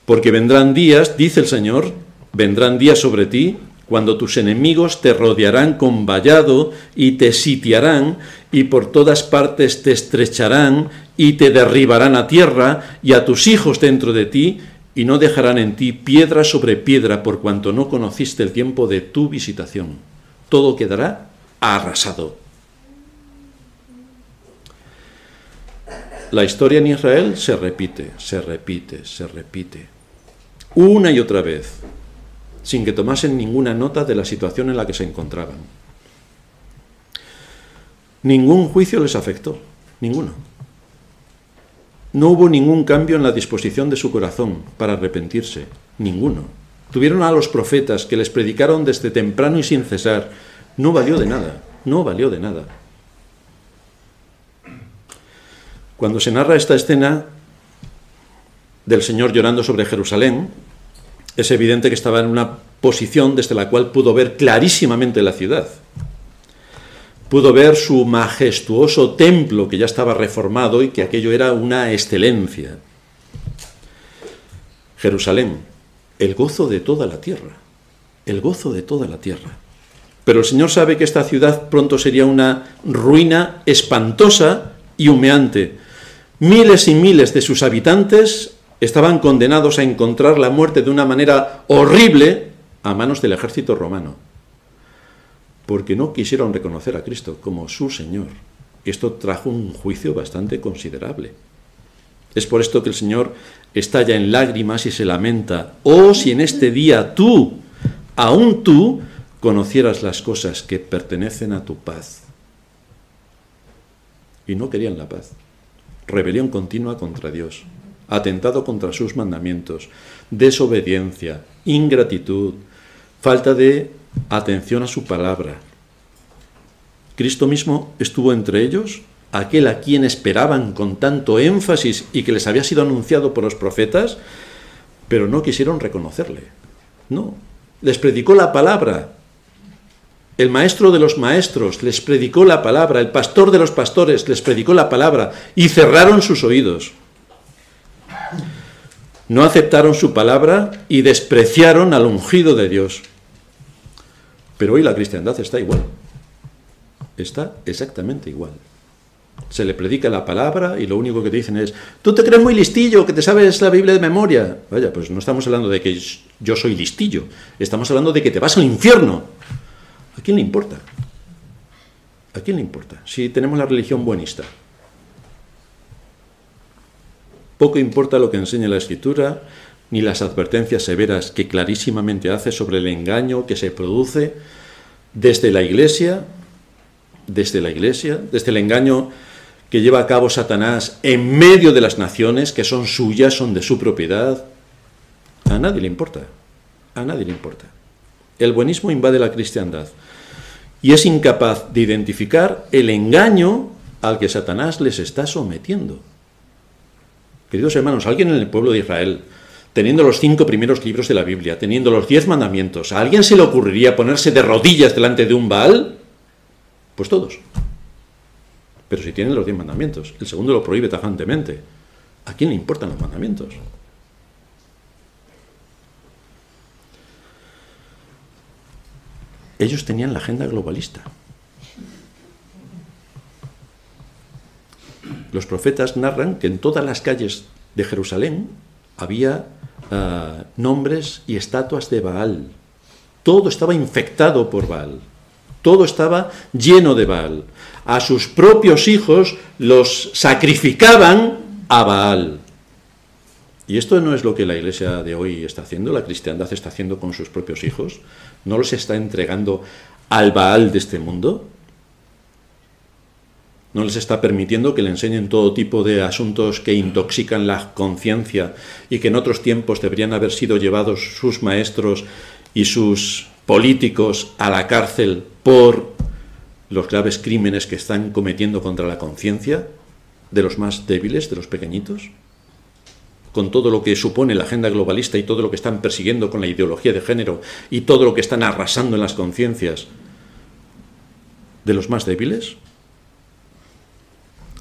Porque vendrán días, dice el Señor, vendrán días sobre ti cuando tus enemigos te rodearán con vallado y te sitiarán y por todas partes te estrecharán y te derribarán a tierra y a tus hijos dentro de ti y no dejarán en ti piedra sobre piedra por cuanto no conociste el tiempo de tu visitación. Todo quedará arrasado. La historia en Israel se repite, se repite, se repite. Una y otra vez sin que tomasen ninguna nota de la situación en la que se encontraban. Ningún juicio les afectó, ninguno. No hubo ningún cambio en la disposición de su corazón para arrepentirse, ninguno. Tuvieron a los profetas que les predicaron desde temprano y sin cesar. No valió de nada, no valió de nada. Cuando se narra esta escena, del Señor llorando sobre Jerusalén, es evidente que estaba en una posición desde la cual pudo ver clarísimamente la ciudad. Pudo ver su majestuoso templo que ya estaba reformado y que aquello era una excelencia. Jerusalén, el gozo de toda la tierra, el gozo de toda la tierra. Pero el Señor sabe que esta ciudad pronto sería una ruina espantosa y humeante. Miles y miles de sus habitantes estaban condenados a encontrar la muerte de una manera horrible a manos del ejército romano, porque no quisieron reconocer a Cristo como su Señor. Esto trajo un juicio bastante considerable. Es por esto que el Señor estalla en lágrimas y se lamenta, oh si en este día tú, aún tú, conocieras las cosas que pertenecen a tu paz. Y no querían la paz. Rebelión continua contra Dios atentado contra sus mandamientos, desobediencia, ingratitud, falta de atención a su palabra. Cristo mismo estuvo entre ellos, aquel a quien esperaban con tanto énfasis y que les había sido anunciado por los profetas, pero no quisieron reconocerle. No, les predicó la palabra. El maestro de los maestros les predicó la palabra, el pastor de los pastores les predicó la palabra y cerraron sus oídos no aceptaron su palabra y despreciaron al ungido de Dios. Pero hoy la cristiandad está igual. Está exactamente igual. Se le predica la palabra y lo único que te dicen es, tú te crees muy listillo, que te sabes la Biblia de memoria. Vaya, pues no estamos hablando de que yo soy listillo, estamos hablando de que te vas al infierno. ¿A quién le importa? ¿A quién le importa? Si tenemos la religión buenista. Poco importa lo que enseña la Escritura, ni las advertencias severas que clarísimamente hace sobre el engaño que se produce desde la Iglesia, desde la Iglesia, desde el engaño que lleva a cabo Satanás en medio de las naciones que son suyas, son de su propiedad. A nadie le importa, a nadie le importa. El buenismo invade la cristiandad y es incapaz de identificar el engaño al que Satanás les está sometiendo. Queridos hermanos, alguien en el pueblo de Israel, teniendo los cinco primeros libros de la Biblia, teniendo los diez mandamientos, ¿a alguien se le ocurriría ponerse de rodillas delante de un Baal? Pues todos. Pero si tienen los diez mandamientos, el segundo lo prohíbe tajantemente. ¿A quién le importan los mandamientos? Ellos tenían la agenda globalista. los profetas narran que en todas las calles de Jerusalén había ah, nombres y estatuas de Baal. Todo estaba infectado por Baal. Todo estaba lleno de Baal. A sus propios hijos los sacrificaban a Baal. Y esto no es lo que la iglesia de hoy está haciendo, la cristiandad está haciendo con sus propios hijos. No los está entregando al Baal de este mundo, no les está permitiendo que le enseñen todo tipo de asuntos que intoxican la conciencia y que en otros tiempos deberían haber sido llevados sus maestros y sus políticos a la cárcel por los graves crímenes que están cometiendo contra la conciencia de los más débiles, de los pequeñitos, con todo lo que supone la agenda globalista y todo lo que están persiguiendo con la ideología de género y todo lo que están arrasando en las conciencias de los más débiles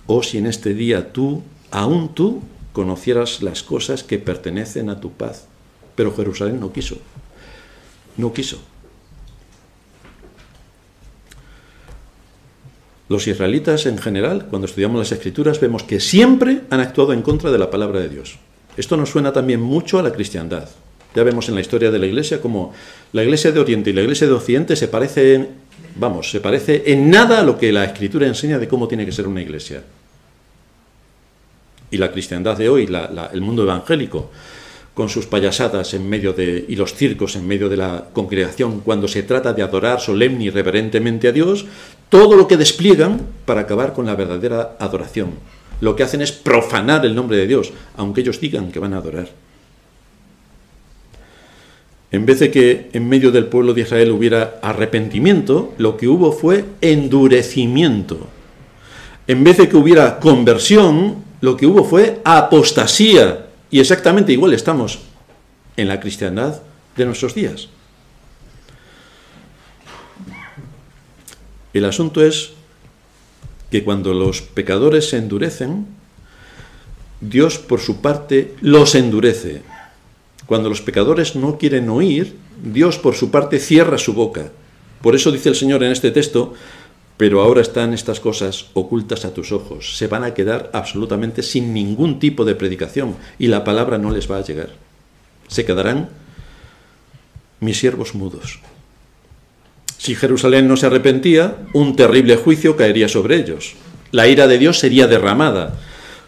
o si en este día tú, aún tú, conocieras las cosas que pertenecen a tu paz. Pero Jerusalén no quiso, no quiso. Los israelitas en general, cuando estudiamos las escrituras, vemos que siempre han actuado en contra de la palabra de Dios. Esto nos suena también mucho a la cristiandad. Ya vemos en la historia de la iglesia como la iglesia de Oriente y la iglesia de Occidente se parecen vamos, se parece en nada a lo que la escritura enseña de cómo tiene que ser una iglesia. Y la cristiandad de hoy, el mundo evangélico, con sus payasadas en medio de, y los circos en medio de la congregación, cuando se trata de adorar solemne y reverentemente a Dios, todo lo que despliegan para acabar con la verdadera adoración. Lo que hacen es profanar el nombre de Dios, aunque ellos digan que van a adorar. En vez de que en medio del pueblo de Israel hubiera arrepentimiento, lo que hubo fue endurecimiento. En vez de que hubiera conversión, lo que hubo fue apostasía. Y exactamente igual estamos en la cristiandad de nuestros días. El asunto es que cuando los pecadores se endurecen, Dios por su parte los endurece. Cuando los pecadores no quieren oír, Dios por su parte cierra su boca. Por eso dice el Señor en este texto, pero ahora están estas cosas ocultas a tus ojos. Se van a quedar absolutamente sin ningún tipo de predicación y la palabra no les va a llegar. Se quedarán mis siervos mudos. Si Jerusalén no se arrepentía, un terrible juicio caería sobre ellos. La ira de Dios sería derramada,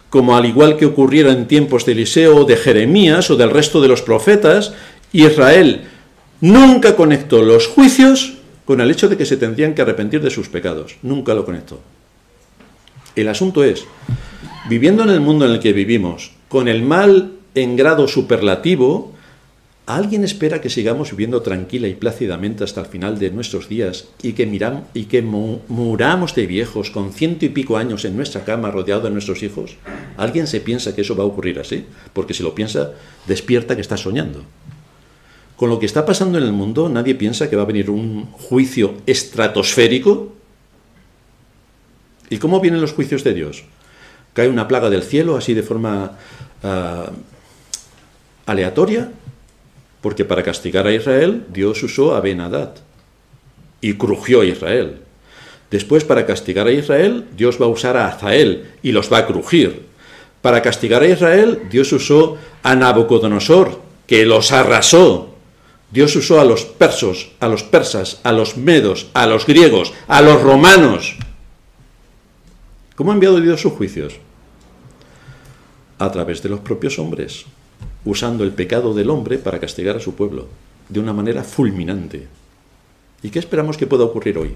como al igual que ocurriera en tiempos de Eliseo de Jeremías o del resto de los profetas, Israel nunca conectó los juicios con el hecho de que se tendrían que arrepentir de sus pecados. Nunca lo conectó. El asunto es, viviendo en el mundo en el que vivimos, con el mal en grado superlativo, ¿Alguien espera que sigamos viviendo tranquila y plácidamente hasta el final de nuestros días y que, y que muramos de viejos con ciento y pico años en nuestra cama rodeado de nuestros hijos? ¿Alguien se piensa que eso va a ocurrir así? Porque si lo piensa, despierta que está soñando. Con lo que está pasando en el mundo, nadie piensa que va a venir un juicio estratosférico. ¿Y cómo vienen los juicios de Dios? ¿Cae una plaga del cielo así de forma uh, aleatoria? Porque para castigar a Israel Dios usó a Ben-Hadad y crujió a Israel. Después, para castigar a Israel, Dios va a usar a Azael y los va a crujir. Para castigar a Israel, Dios usó a Nabucodonosor, que los arrasó. Dios usó a los persos, a los persas, a los medos, a los griegos, a los romanos. ¿Cómo ha enviado Dios sus juicios? A través de los propios hombres usando el pecado del hombre para castigar a su pueblo, de una manera fulminante. ¿Y qué esperamos que pueda ocurrir hoy?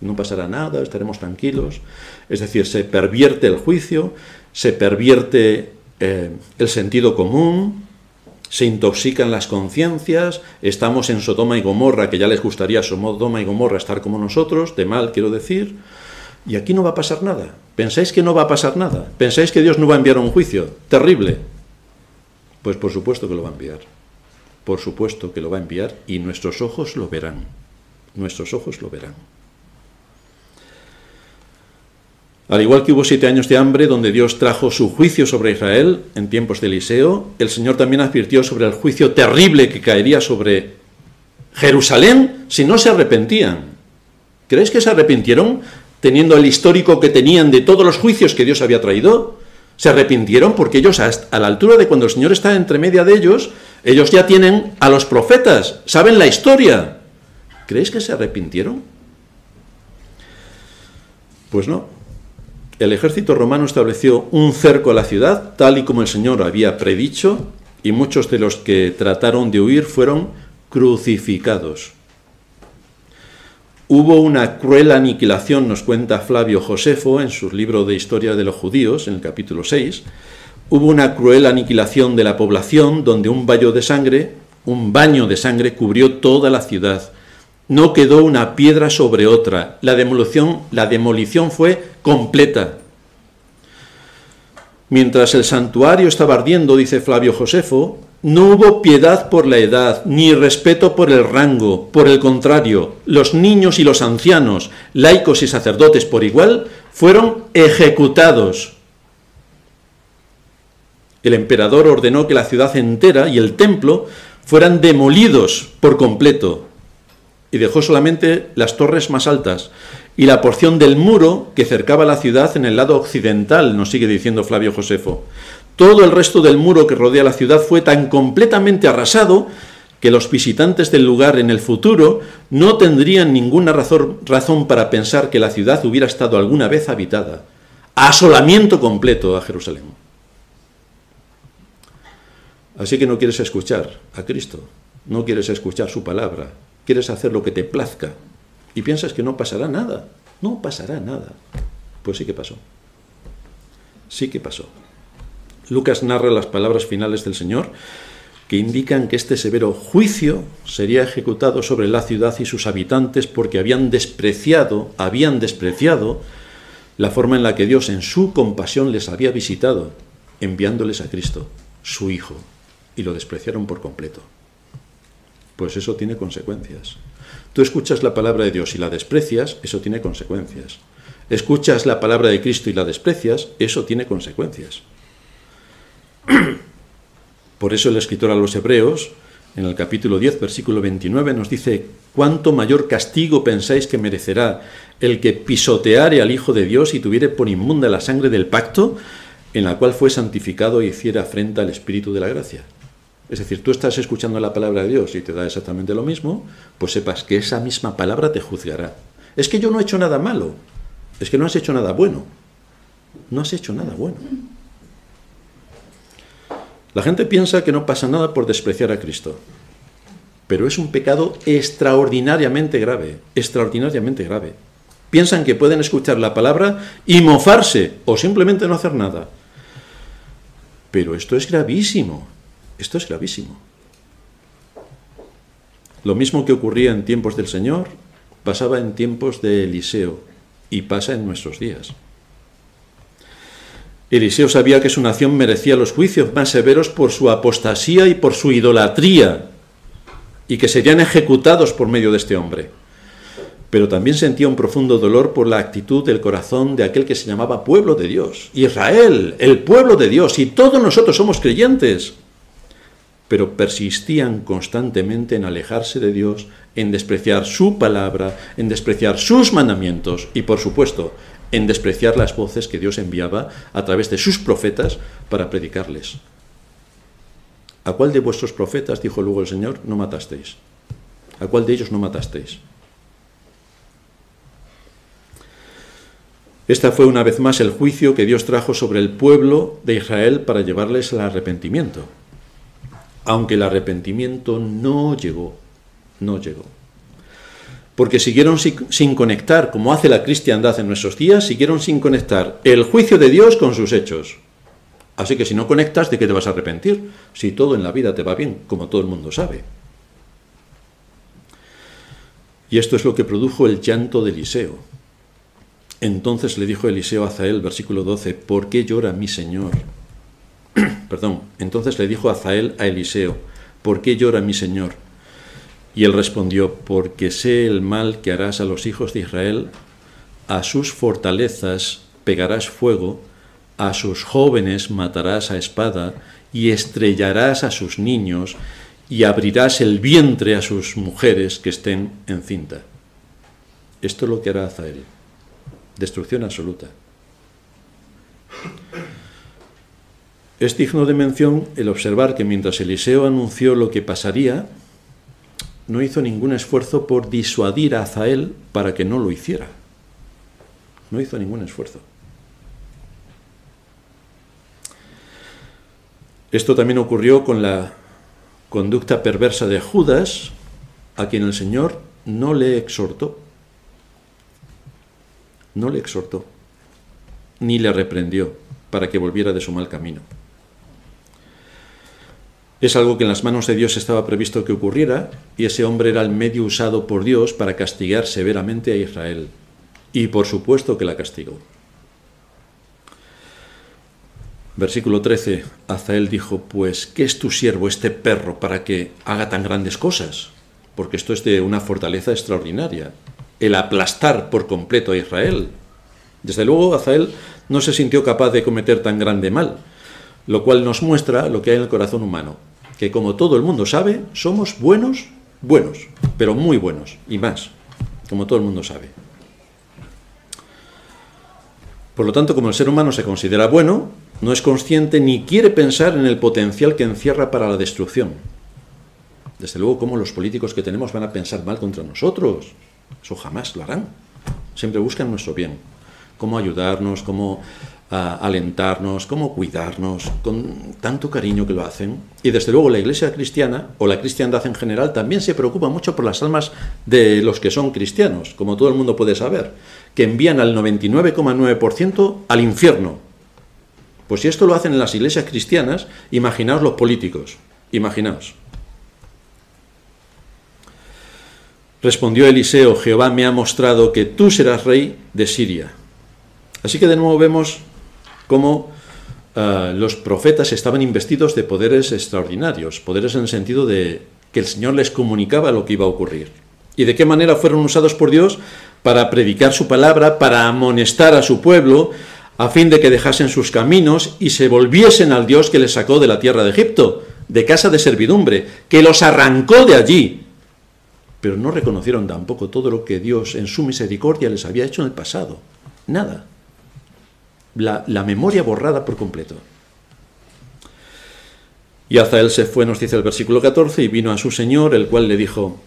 No pasará nada, estaremos tranquilos. Es decir, se pervierte el juicio, se pervierte eh, el sentido común, se intoxican las conciencias, estamos en Sodoma y Gomorra, que ya les gustaría Sodoma y Gomorra estar como nosotros, de mal quiero decir, y aquí no va a pasar nada. ¿Pensáis que no va a pasar nada? ¿Pensáis que Dios no va a enviar un juicio? Terrible. Pues por supuesto que lo va a enviar. Por supuesto que lo va a enviar y nuestros ojos lo verán. Nuestros ojos lo verán. Al igual que hubo siete años de hambre donde Dios trajo su juicio sobre Israel en tiempos de Eliseo, el Señor también advirtió sobre el juicio terrible que caería sobre Jerusalén si no se arrepentían. ¿Creéis que se arrepintieron teniendo el histórico que tenían de todos los juicios que Dios había traído? Se arrepintieron porque ellos, a la altura de cuando el Señor está entre media de ellos, ellos ya tienen a los profetas, saben la historia. ¿Creéis que se arrepintieron? Pues no. El ejército romano estableció un cerco a la ciudad, tal y como el Señor había predicho, y muchos de los que trataron de huir fueron crucificados. Hubo una cruel aniquilación, nos cuenta Flavio Josefo en su libro de Historia de los Judíos, en el capítulo 6. Hubo una cruel aniquilación de la población donde un baño de sangre, un baño de sangre cubrió toda la ciudad. No quedó una piedra sobre otra. La demolición, la demolición fue completa. Mientras el santuario estaba ardiendo, dice Flavio Josefo, no hubo piedad por la edad, ni respeto por el rango. Por el contrario, los niños y los ancianos, laicos y sacerdotes por igual, fueron ejecutados. El emperador ordenó que la ciudad entera y el templo fueran demolidos por completo y dejó solamente las torres más altas y la porción del muro que cercaba la ciudad en el lado occidental, nos sigue diciendo Flavio Josefo. Todo el resto del muro que rodea la ciudad fue tan completamente arrasado que los visitantes del lugar en el futuro no tendrían ninguna razón, razón para pensar que la ciudad hubiera estado alguna vez habitada. Asolamiento completo a Jerusalén. Así que no quieres escuchar a Cristo, no quieres escuchar su palabra, quieres hacer lo que te plazca y piensas que no pasará nada. No pasará nada. Pues sí que pasó. Sí que pasó. Lucas narra las palabras finales del Señor que indican que este severo juicio sería ejecutado sobre la ciudad y sus habitantes porque habían despreciado, habían despreciado la forma en la que Dios en su compasión les había visitado, enviándoles a Cristo. su hijo, y lo despreciaron por completo. Pues eso tiene consecuencias. Tú escuchas la palabra de Dios y la desprecias, eso tiene consecuencias. Escuchas la palabra de Cristo y la desprecias, eso tiene consecuencias. Por eso el escritor a los Hebreos, en el capítulo 10, versículo 29, nos dice, ¿cuánto mayor castigo pensáis que merecerá el que pisoteare al Hijo de Dios y tuviere por inmunda la sangre del pacto, en la cual fue santificado y hiciera afrenta al Espíritu de la gracia? Es decir, tú estás escuchando la palabra de Dios y te da exactamente lo mismo, pues sepas que esa misma palabra te juzgará. Es que yo no he hecho nada malo, es que no has hecho nada bueno. No has hecho nada bueno. La gente piensa que no pasa nada por despreciar a Cristo, pero es un pecado extraordinariamente grave, extraordinariamente grave. Piensan que pueden escuchar la palabra y mofarse o simplemente no hacer nada. Pero esto es gravísimo. Esto es gravísimo. Lo mismo que ocurría en tiempos del Señor, pasaba en tiempos de Eliseo y pasa en nuestros días. Eliseo sabía que su nación merecía los juicios más severos por su apostasía y por su idolatría, y que serían ejecutados por medio de este hombre. Pero también sentía un profundo dolor por la actitud del corazón de aquel que se llamaba pueblo de Dios, Israel, el pueblo de Dios, y todos nosotros somos creyentes pero persistían constantemente en alejarse de Dios, en despreciar su palabra, en despreciar sus mandamientos y, por supuesto, en despreciar las voces que Dios enviaba a través de sus profetas para predicarles. ¿A cuál de vuestros profetas, dijo luego el Señor, no matasteis? ¿A cuál de ellos no matasteis? Esta fue una vez más el juicio que Dios trajo sobre el pueblo de Israel para llevarles al arrepentimiento aunque el arrepentimiento no llegó, no llegó. Porque siguieron sin, conectar, como hace la cristiandad en nuestros días, siguieron sin conectar el juicio de Dios con sus hechos. Así que si no conectas, ¿de qué te vas a arrepentir? Si todo en la vida te va bien, como todo el mundo sabe. Y esto es lo que produjo el llanto de Eliseo. Entonces le dijo Eliseo a Zael, versículo 12, ¿por qué llora mi Señor? Perdón. Entonces le dijo Azael a Eliseo, ¿por qué llora mi señor? Y él respondió, porque sé el mal que harás a los hijos de Israel, a sus fortalezas pegarás fuego, a sus jóvenes matarás a espada, y estrellarás a sus niños, y abrirás el vientre a sus mujeres que estén encinta. Esto es lo que hará Azael. Destrucción absoluta. Es digno de mención el observar que mientras Eliseo anunció lo que pasaría, no hizo ningún esfuerzo por disuadir a Azael para que no lo hiciera. No hizo ningún esfuerzo. Esto también ocurrió con la conducta perversa de Judas, a quien el Señor no le exhortó. No le exhortó, ni le reprendió para que volviera de su mal camino. Es algo que en las manos de Dios estaba previsto que ocurriera, y ese hombre era el medio usado por Dios para castigar severamente a Israel. Y por supuesto que la castigó. Versículo 13, Azael dijo, pues, ¿qué es tu siervo, este perro, para que haga tan grandes cosas? Porque esto es de una fortaleza extraordinaria, el aplastar por completo a Israel. Desde luego, Azael no se sintió capaz de cometer tan grande mal, lo cual nos muestra lo que hay en el corazón humano, que como todo el mundo sabe, somos buenos, buenos, pero muy buenos, y más, como todo el mundo sabe. Por lo tanto, como el ser humano se considera bueno, no es consciente ni quiere pensar en el potencial que encierra para la destrucción. Desde luego, ¿cómo los políticos que tenemos van a pensar mal contra nosotros? Eso jamás lo harán. Siempre buscan nuestro bien. Cómo ayudarnos, cómo alentarnos, cómo cuidarnos, con tanto cariño que lo hacen. Y desde luego la iglesia cristiana, o la cristiandad en general, también se preocupa mucho por las almas de los que son cristianos, como todo el mundo puede saber, que envían al 99,9% al infierno. Pues si esto lo hacen en las iglesias cristianas, imaginaos los políticos, imaginaos. Respondió Eliseo, Jehová me ha mostrado que tú serás rey de Siria. Así que de nuevo vemos cómo ah, los profetas estaban investidos de poderes extraordinarios, poderes en el sentido de que el Señor les comunicaba lo que iba a ocurrir. ¿Y de qué manera fueron usados por Dios? Para predicar su palabra, para amonestar a su pueblo, a fin de que dejasen sus caminos y se volviesen al Dios que les sacó de la tierra de Egipto, de casa de servidumbre, que los arrancó de allí. Pero no reconocieron tampoco todo lo que Dios en su misericordia les había hecho en el pasado. Nada. La, memoria borrada por completo. Y él se fue, nos dice el versículo 14, y vino a su señor, el cual le dijo,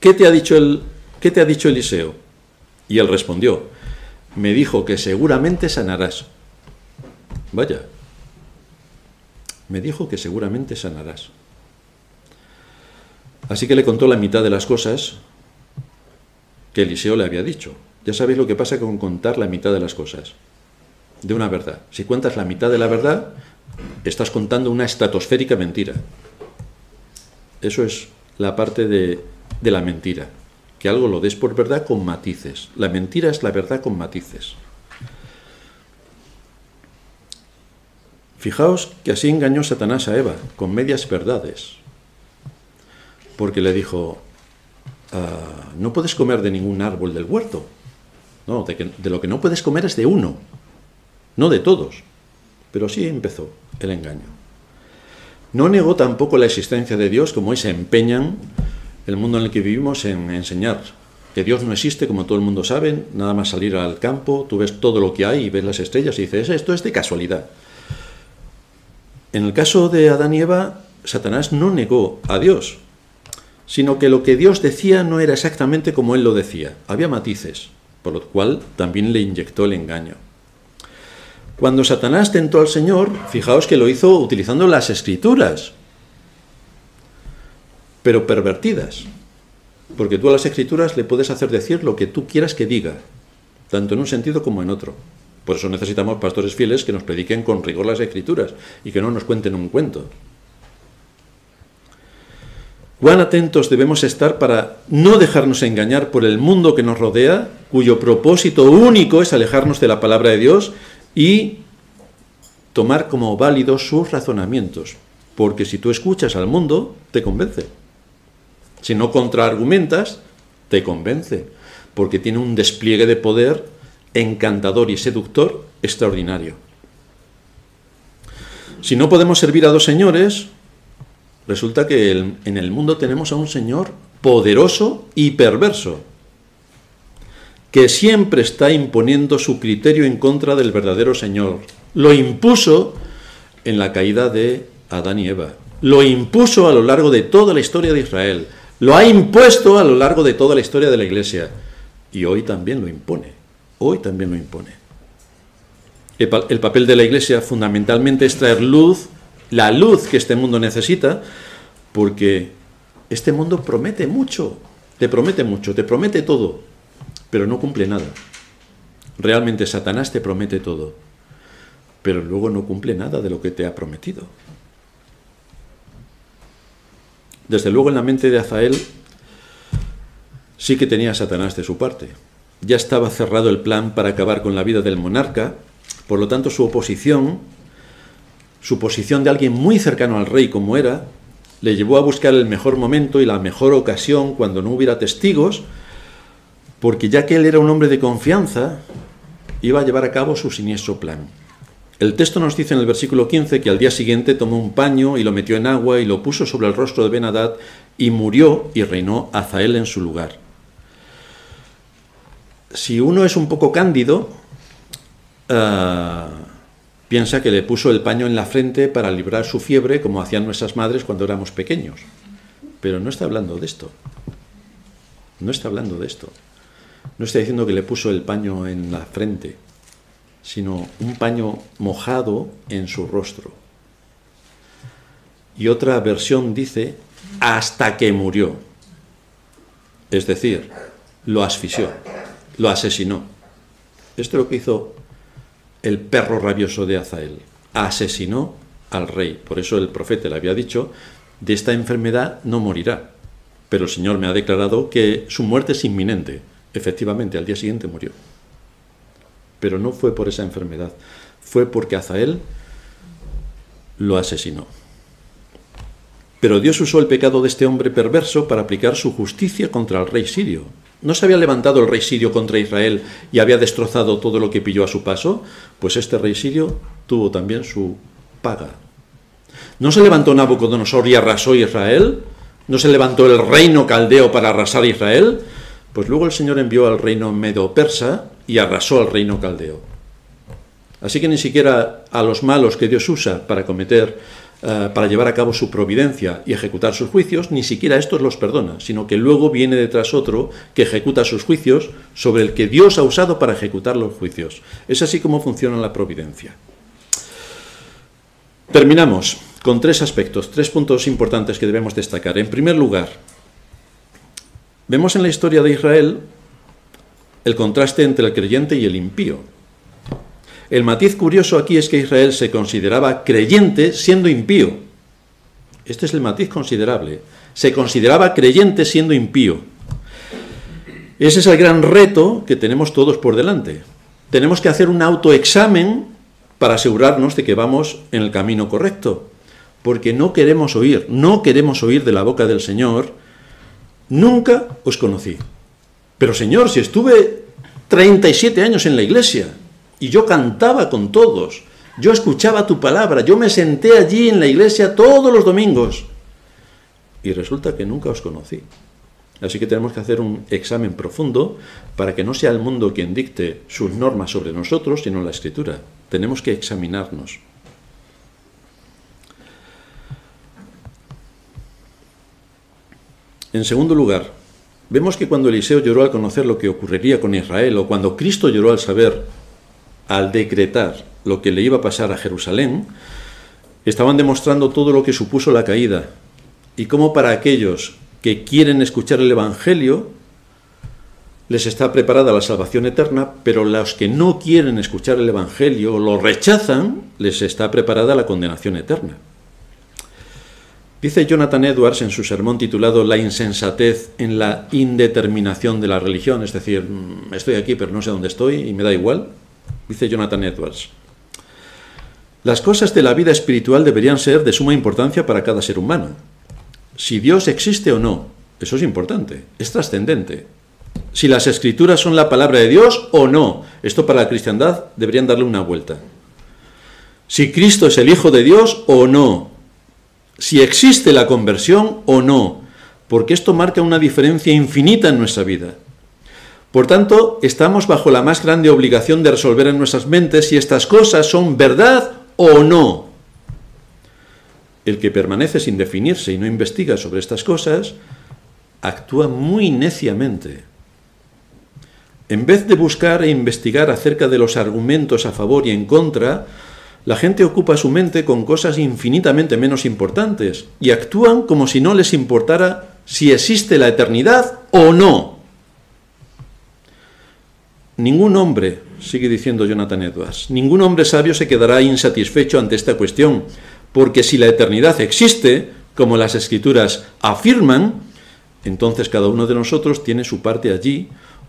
¿qué te ha dicho, el, qué te ha dicho Eliseo? Y él respondió, me dijo que seguramente sanarás. Vaya, me dijo que seguramente sanarás. Así que le contó la mitad de las cosas que Eliseo le había dicho. Ya sabéis lo que pasa con contar la mitad de las cosas, de una verdad. Si cuentas la mitad de la verdad, estás contando una estratosférica mentira. Eso es la parte de, de la mentira, que algo lo des por verdad con matices. La mentira es la verdad con matices. Fijaos que así engañó Satanás a Eva, con medias verdades, porque le dijo, ah, no puedes comer de ningún árbol del huerto. No, de, de lo que no puedes comer es de uno, no de todos. Pero sí empezó el engaño. No negó tampoco la existencia de Dios, como hoy se empeñan el mundo en el que vivimos en enseñar que Dios no existe, como todo el mundo sabe, nada más salir al campo, tú ves todo lo que hay y ves las estrellas y dices, esto es de casualidad. En el caso de Adán y Eva, Satanás no negó a Dios, sino que lo que Dios decía no era exactamente como él lo decía, había matices, por lo cual también le inyectó el engaño. Cuando Satanás tentó al Señor, fijaos que lo hizo utilizando las escrituras, pero pervertidas, porque tú a las escrituras le puedes hacer decir lo que tú quieras que diga, tanto en un sentido como en otro. Por eso necesitamos pastores fieles que nos prediquen con rigor las escrituras y que no nos cuenten un cuento. Cuán atentos debemos estar para no dejarnos engañar por el mundo que nos rodea, cuyo propósito único es alejarnos de la palabra de Dios y tomar como válidos sus razonamientos. Porque si tú escuchas al mundo, te convence. Si no contraargumentas, te convence. Porque tiene un despliegue de poder encantador y seductor extraordinario. Si no podemos servir a dos señores, resulta que en el mundo tenemos a un señor poderoso y perverso, que siempre está imponiendo su criterio en contra del verdadero Señor. Lo impuso en la caída de Adán y Eva. Lo impuso a lo largo de toda la historia de Israel. Lo ha impuesto a lo largo de toda la historia de la Iglesia. Y hoy también lo impone hoy también lo impone. El, papel de la Iglesia fundamentalmente es traer luz, la luz que este mundo necesita, porque este mundo promete mucho, te promete mucho, te promete todo, pero no cumple nada. Realmente Satanás te promete todo, pero luego no cumple nada de lo que te ha prometido. Desde luego en la mente de Azael sí que tenía Satanás de su parte ya estaba cerrado el plan para acabar con la vida del monarca, por lo tanto su oposición, su posición de alguien muy cercano al rey como era, le llevó a buscar el mejor momento y la mejor ocasión cuando no hubiera testigos, porque ya que él era un hombre de confianza, iba a llevar a cabo su siniestro plan. El texto nos dice en el versículo 15 que al día siguiente tomó un paño y lo metió en agua y lo puso sobre el rostro de Benadad y murió y reinó Azael en su lugar si uno es un poco cándido, ah, piensa que le puso el paño en la frente para librar su fiebre, como hacían nuestras madres cuando éramos pequeños. Pero no está hablando de esto. No está hablando de esto. No está diciendo que le puso el paño en la frente, sino un paño mojado en su rostro. Y otra versión dice, hasta que murió. Es decir, lo asfixió lo asesinó. Esto es lo que hizo el perro rabioso de Azael. Asesinó al rey. Por eso el profeta le había dicho, de esta enfermedad no morirá. Pero el Señor me ha declarado que su muerte es inminente. Efectivamente, al día siguiente murió. Pero no fue por esa enfermedad. Fue porque Azael lo asesinó. Pero Dios usó el pecado de este hombre perverso para aplicar su justicia contra el rey sirio. ¿No se había levantado el rey sirio contra Israel y había destrozado todo lo que pilló a su paso? Pues este rey sirio tuvo también su paga. ¿No se levantó Nabucodonosor y arrasó Israel? ¿No se levantó el reino caldeo para arrasar Israel? Pues luego el Señor envió al reino medo-persa y arrasó al reino caldeo. Así que ni siquiera a los malos que Dios usa para cometer, eh, para llevar a cabo su providencia y ejecutar sus juicios, ni siquiera estos los perdona, sino que luego viene detrás otro que ejecuta sus juicios sobre el que Dios ha usado para ejecutar los juicios. Es así como funciona la providencia. Terminamos con tres aspectos, tres puntos importantes que debemos destacar. En primer lugar, vemos en la historia de Israel el contraste entre el creyente y el impío. El matiz curioso aquí es que Israel se consideraba creyente siendo impío. Este es el matiz considerable. Se consideraba creyente siendo impío. Ese es el gran reto que tenemos todos por delante. Tenemos que hacer un autoexamen para asegurarnos de que vamos en el camino correcto porque no queremos oír, no queremos oír de la boca del Señor, nunca os conocí. Pero Señor, si estuve 37 años en la iglesia y yo cantaba con todos, yo escuchaba tu palabra, yo me senté allí en la iglesia todos los domingos y resulta que nunca os conocí. Así que tenemos que hacer un examen profundo para que no sea el mundo quien dicte sus normas sobre nosotros, sino la escritura. Tenemos que examinarnos. En segundo lugar, vemos que cuando Eliseo lloró al conocer lo que ocurriría con Israel, o cuando Cristo lloró al saber, al decretar lo que le iba a pasar a Jerusalén, estaban demostrando todo lo que supuso la caída y cómo para aquellos que quieren escuchar el Evangelio les está preparada la salvación eterna, pero los que no quieren escuchar el Evangelio o lo rechazan, les está preparada la condenación eterna. Dice Jonathan Edwards en su sermón titulado La insensatez en la indeterminación de la religión, es decir, mm, estoy aquí pero no sé dónde estoy y me da igual. Dice Jonathan Edwards, las cosas de la vida espiritual deberían ser de suma importancia para cada ser humano. Si Dios existe o no, eso es importante, es trascendente. Si las escrituras son la palabra de Dios o no, esto para la cristiandad deberían darle una vuelta. Si Cristo es el Hijo de Dios o no, si existe la conversión o no, porque esto marca una diferencia infinita en nuestra vida. Por tanto, estamos bajo la más grande obligación de resolver en nuestras mentes si estas cosas son verdad o no. El que permanece sin definirse y no investiga sobre estas cosas, actúa muy neciamente. En vez de buscar e investigar acerca de los argumentos a favor y en contra, la gente ocupa su mente con cosas infinitamente menos importantes y actúan como si no les importara si existe la eternidad o no. Ningún hombre, sigue diciendo Jonathan Edwards, ningún hombre sabio se quedará insatisfecho ante esta cuestión, porque si la eternidad existe, como las escrituras afirman, entonces cada uno de nosotros tiene su parte allí,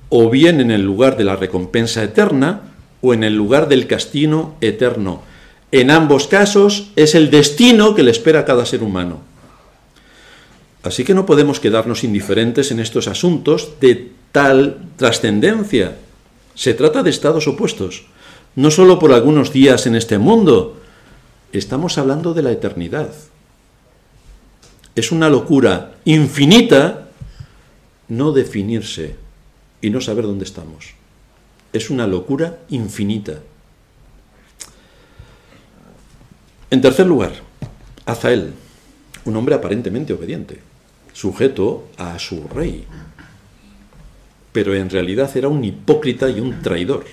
o bien en el lugar de la recompensa eterna, o en el lugar del castigo eterno. En ambos casos es el destino que le espera a cada ser humano. Así que no podemos quedarnos indiferentes en estos asuntos de tal trascendencia. Se trata de estados opuestos, no solo por algunos días en este mundo, estamos hablando de la eternidad. Es una locura infinita no definirse y no saber dónde estamos. Es una locura infinita. En tercer lugar, Azael, un hombre aparentemente obediente, sujeto a su rey, pero en realidad era un hipócrita y un traidor.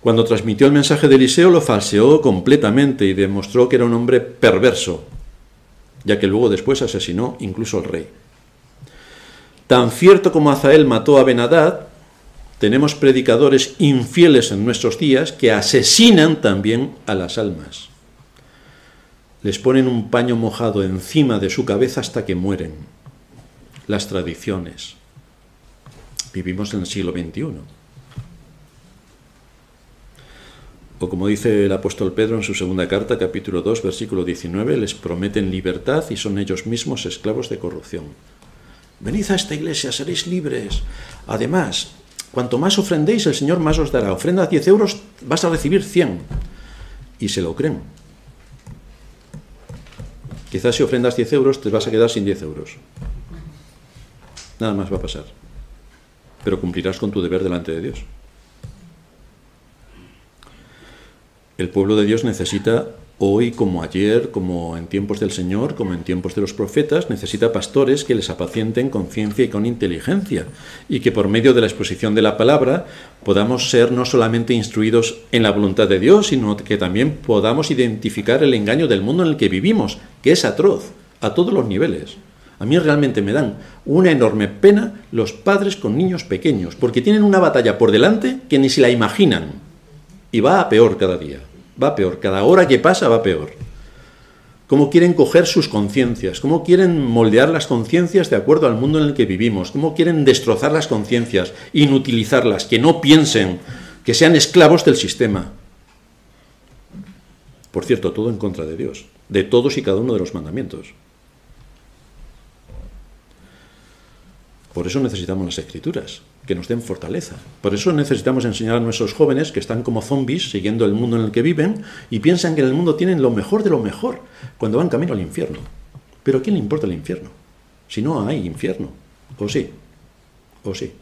Cuando transmitió el mensaje de Eliseo lo falseó completamente y demostró que era un hombre perverso, ya que luego después asesinó incluso al rey. Tan cierto como Azael mató a Benadad, tenemos predicadores infieles en nuestros días que asesinan también a las almas. Les ponen un paño mojado encima de su cabeza hasta que mueren. Las tradiciones. Vivimos en el siglo XXI. O como dice el apóstol Pedro en su segunda carta, capítulo 2, versículo 19, les prometen libertad y son ellos mismos esclavos de corrupción. Venid a esta iglesia, seréis libres. Además, cuanto más ofrendéis, el Señor más os dará. Ofrenda 10 euros, vas a recibir 100. Y se lo creen. Quizás si ofrendas 10 euros, te vas a quedar sin 10 euros. Nada más va a pasar. Pero cumplirás con tu deber delante de Dios. El pueblo de Dios necesita hoy como ayer, como en tiempos del Señor, como en tiempos de los profetas, necesita pastores que les apacienten con ciencia y con inteligencia, y que por medio de la exposición de la palabra podamos ser no solamente instruidos en la voluntad de Dios, sino que también podamos identificar el engaño del mundo en el que vivimos, que es atroz, a todos los niveles. A mí realmente me dan una enorme pena los padres con niños pequeños, porque tienen una batalla por delante que ni se la imaginan. Y va a peor cada día, va peor, cada hora que pasa va peor. Cómo quieren coger sus conciencias, cómo quieren moldear las conciencias de acuerdo al mundo en el que vivimos, cómo quieren destrozar las conciencias, inutilizarlas, que no piensen, que sean esclavos del sistema. Por cierto, todo en contra de Dios, de todos y cada uno de los mandamientos. Por eso necesitamos las escrituras, que nos den fortaleza. Por eso necesitamos enseñar a nuestros jóvenes que están como zombies siguiendo el mundo en el que viven y piensan que en el mundo tienen lo mejor de lo mejor cuando van camino al infierno. Pero ¿a quién le importa el infierno? Si no hay infierno. ¿O sí? ¿O sí?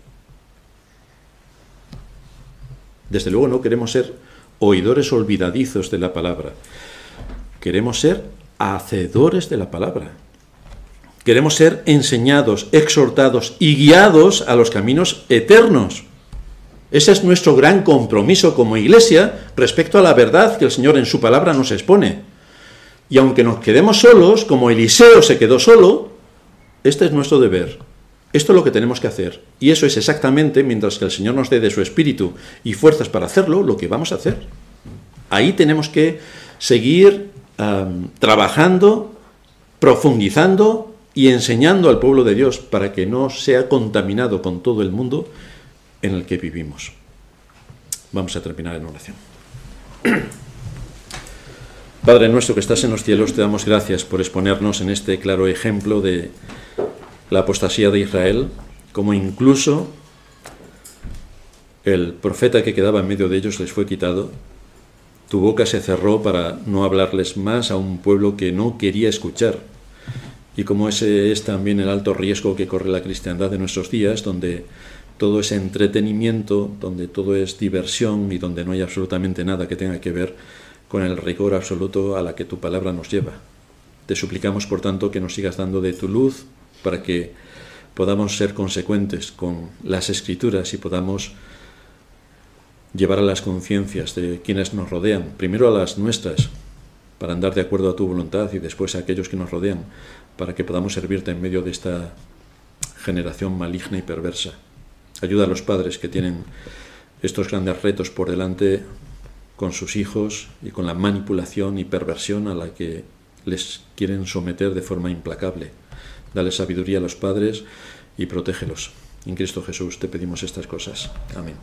Desde luego no queremos ser oidores olvidadizos de la palabra. Queremos ser hacedores de la palabra. Queremos ser enseñados, exhortados y guiados a los caminos eternos. Ese es nuestro gran compromiso como iglesia respecto a la verdad que el Señor en su palabra nos expone. Y aunque nos quedemos solos, como Eliseo se quedó solo, este es nuestro deber. Esto es lo que tenemos que hacer. Y eso es exactamente, mientras que el Señor nos dé de su espíritu y fuerzas para hacerlo, lo que vamos a hacer. Ahí tenemos que seguir trabajando, profundizando y enseñando al pueblo de Dios para que no sea contaminado con todo el mundo en el que vivimos. Vamos a terminar en oración. Padre nuestro que estás en los cielos, te damos gracias por exponernos en este claro ejemplo de la apostasía de Israel, como incluso el profeta que quedaba en medio de ellos les fue quitado. Tu boca se cerró para no hablarles más a un pueblo que no quería escuchar y como ese es también el alto riesgo que corre la cristiandad en nuestros días, donde todo es entretenimiento, donde todo es diversión y donde no hay absolutamente nada que tenga que ver con el rigor absoluto a la que tu palabra nos lleva. Te suplicamos, por tanto, que nos sigas dando de tu luz para que podamos ser consecuentes con las escrituras y podamos llevar a las conciencias de quienes nos rodean, primero a las nuestras, para andar de acuerdo a tu voluntad y después a aquellos que nos rodean, para que podamos servirte en medio de esta generación maligna y perversa. Ayuda a los padres que tienen estos grandes retos por delante con sus hijos y con la manipulación y perversión a la que les quieren someter de forma implacable. Dale sabiduría a los padres y protégelos. En Cristo Jesús te pedimos estas cosas. Amén.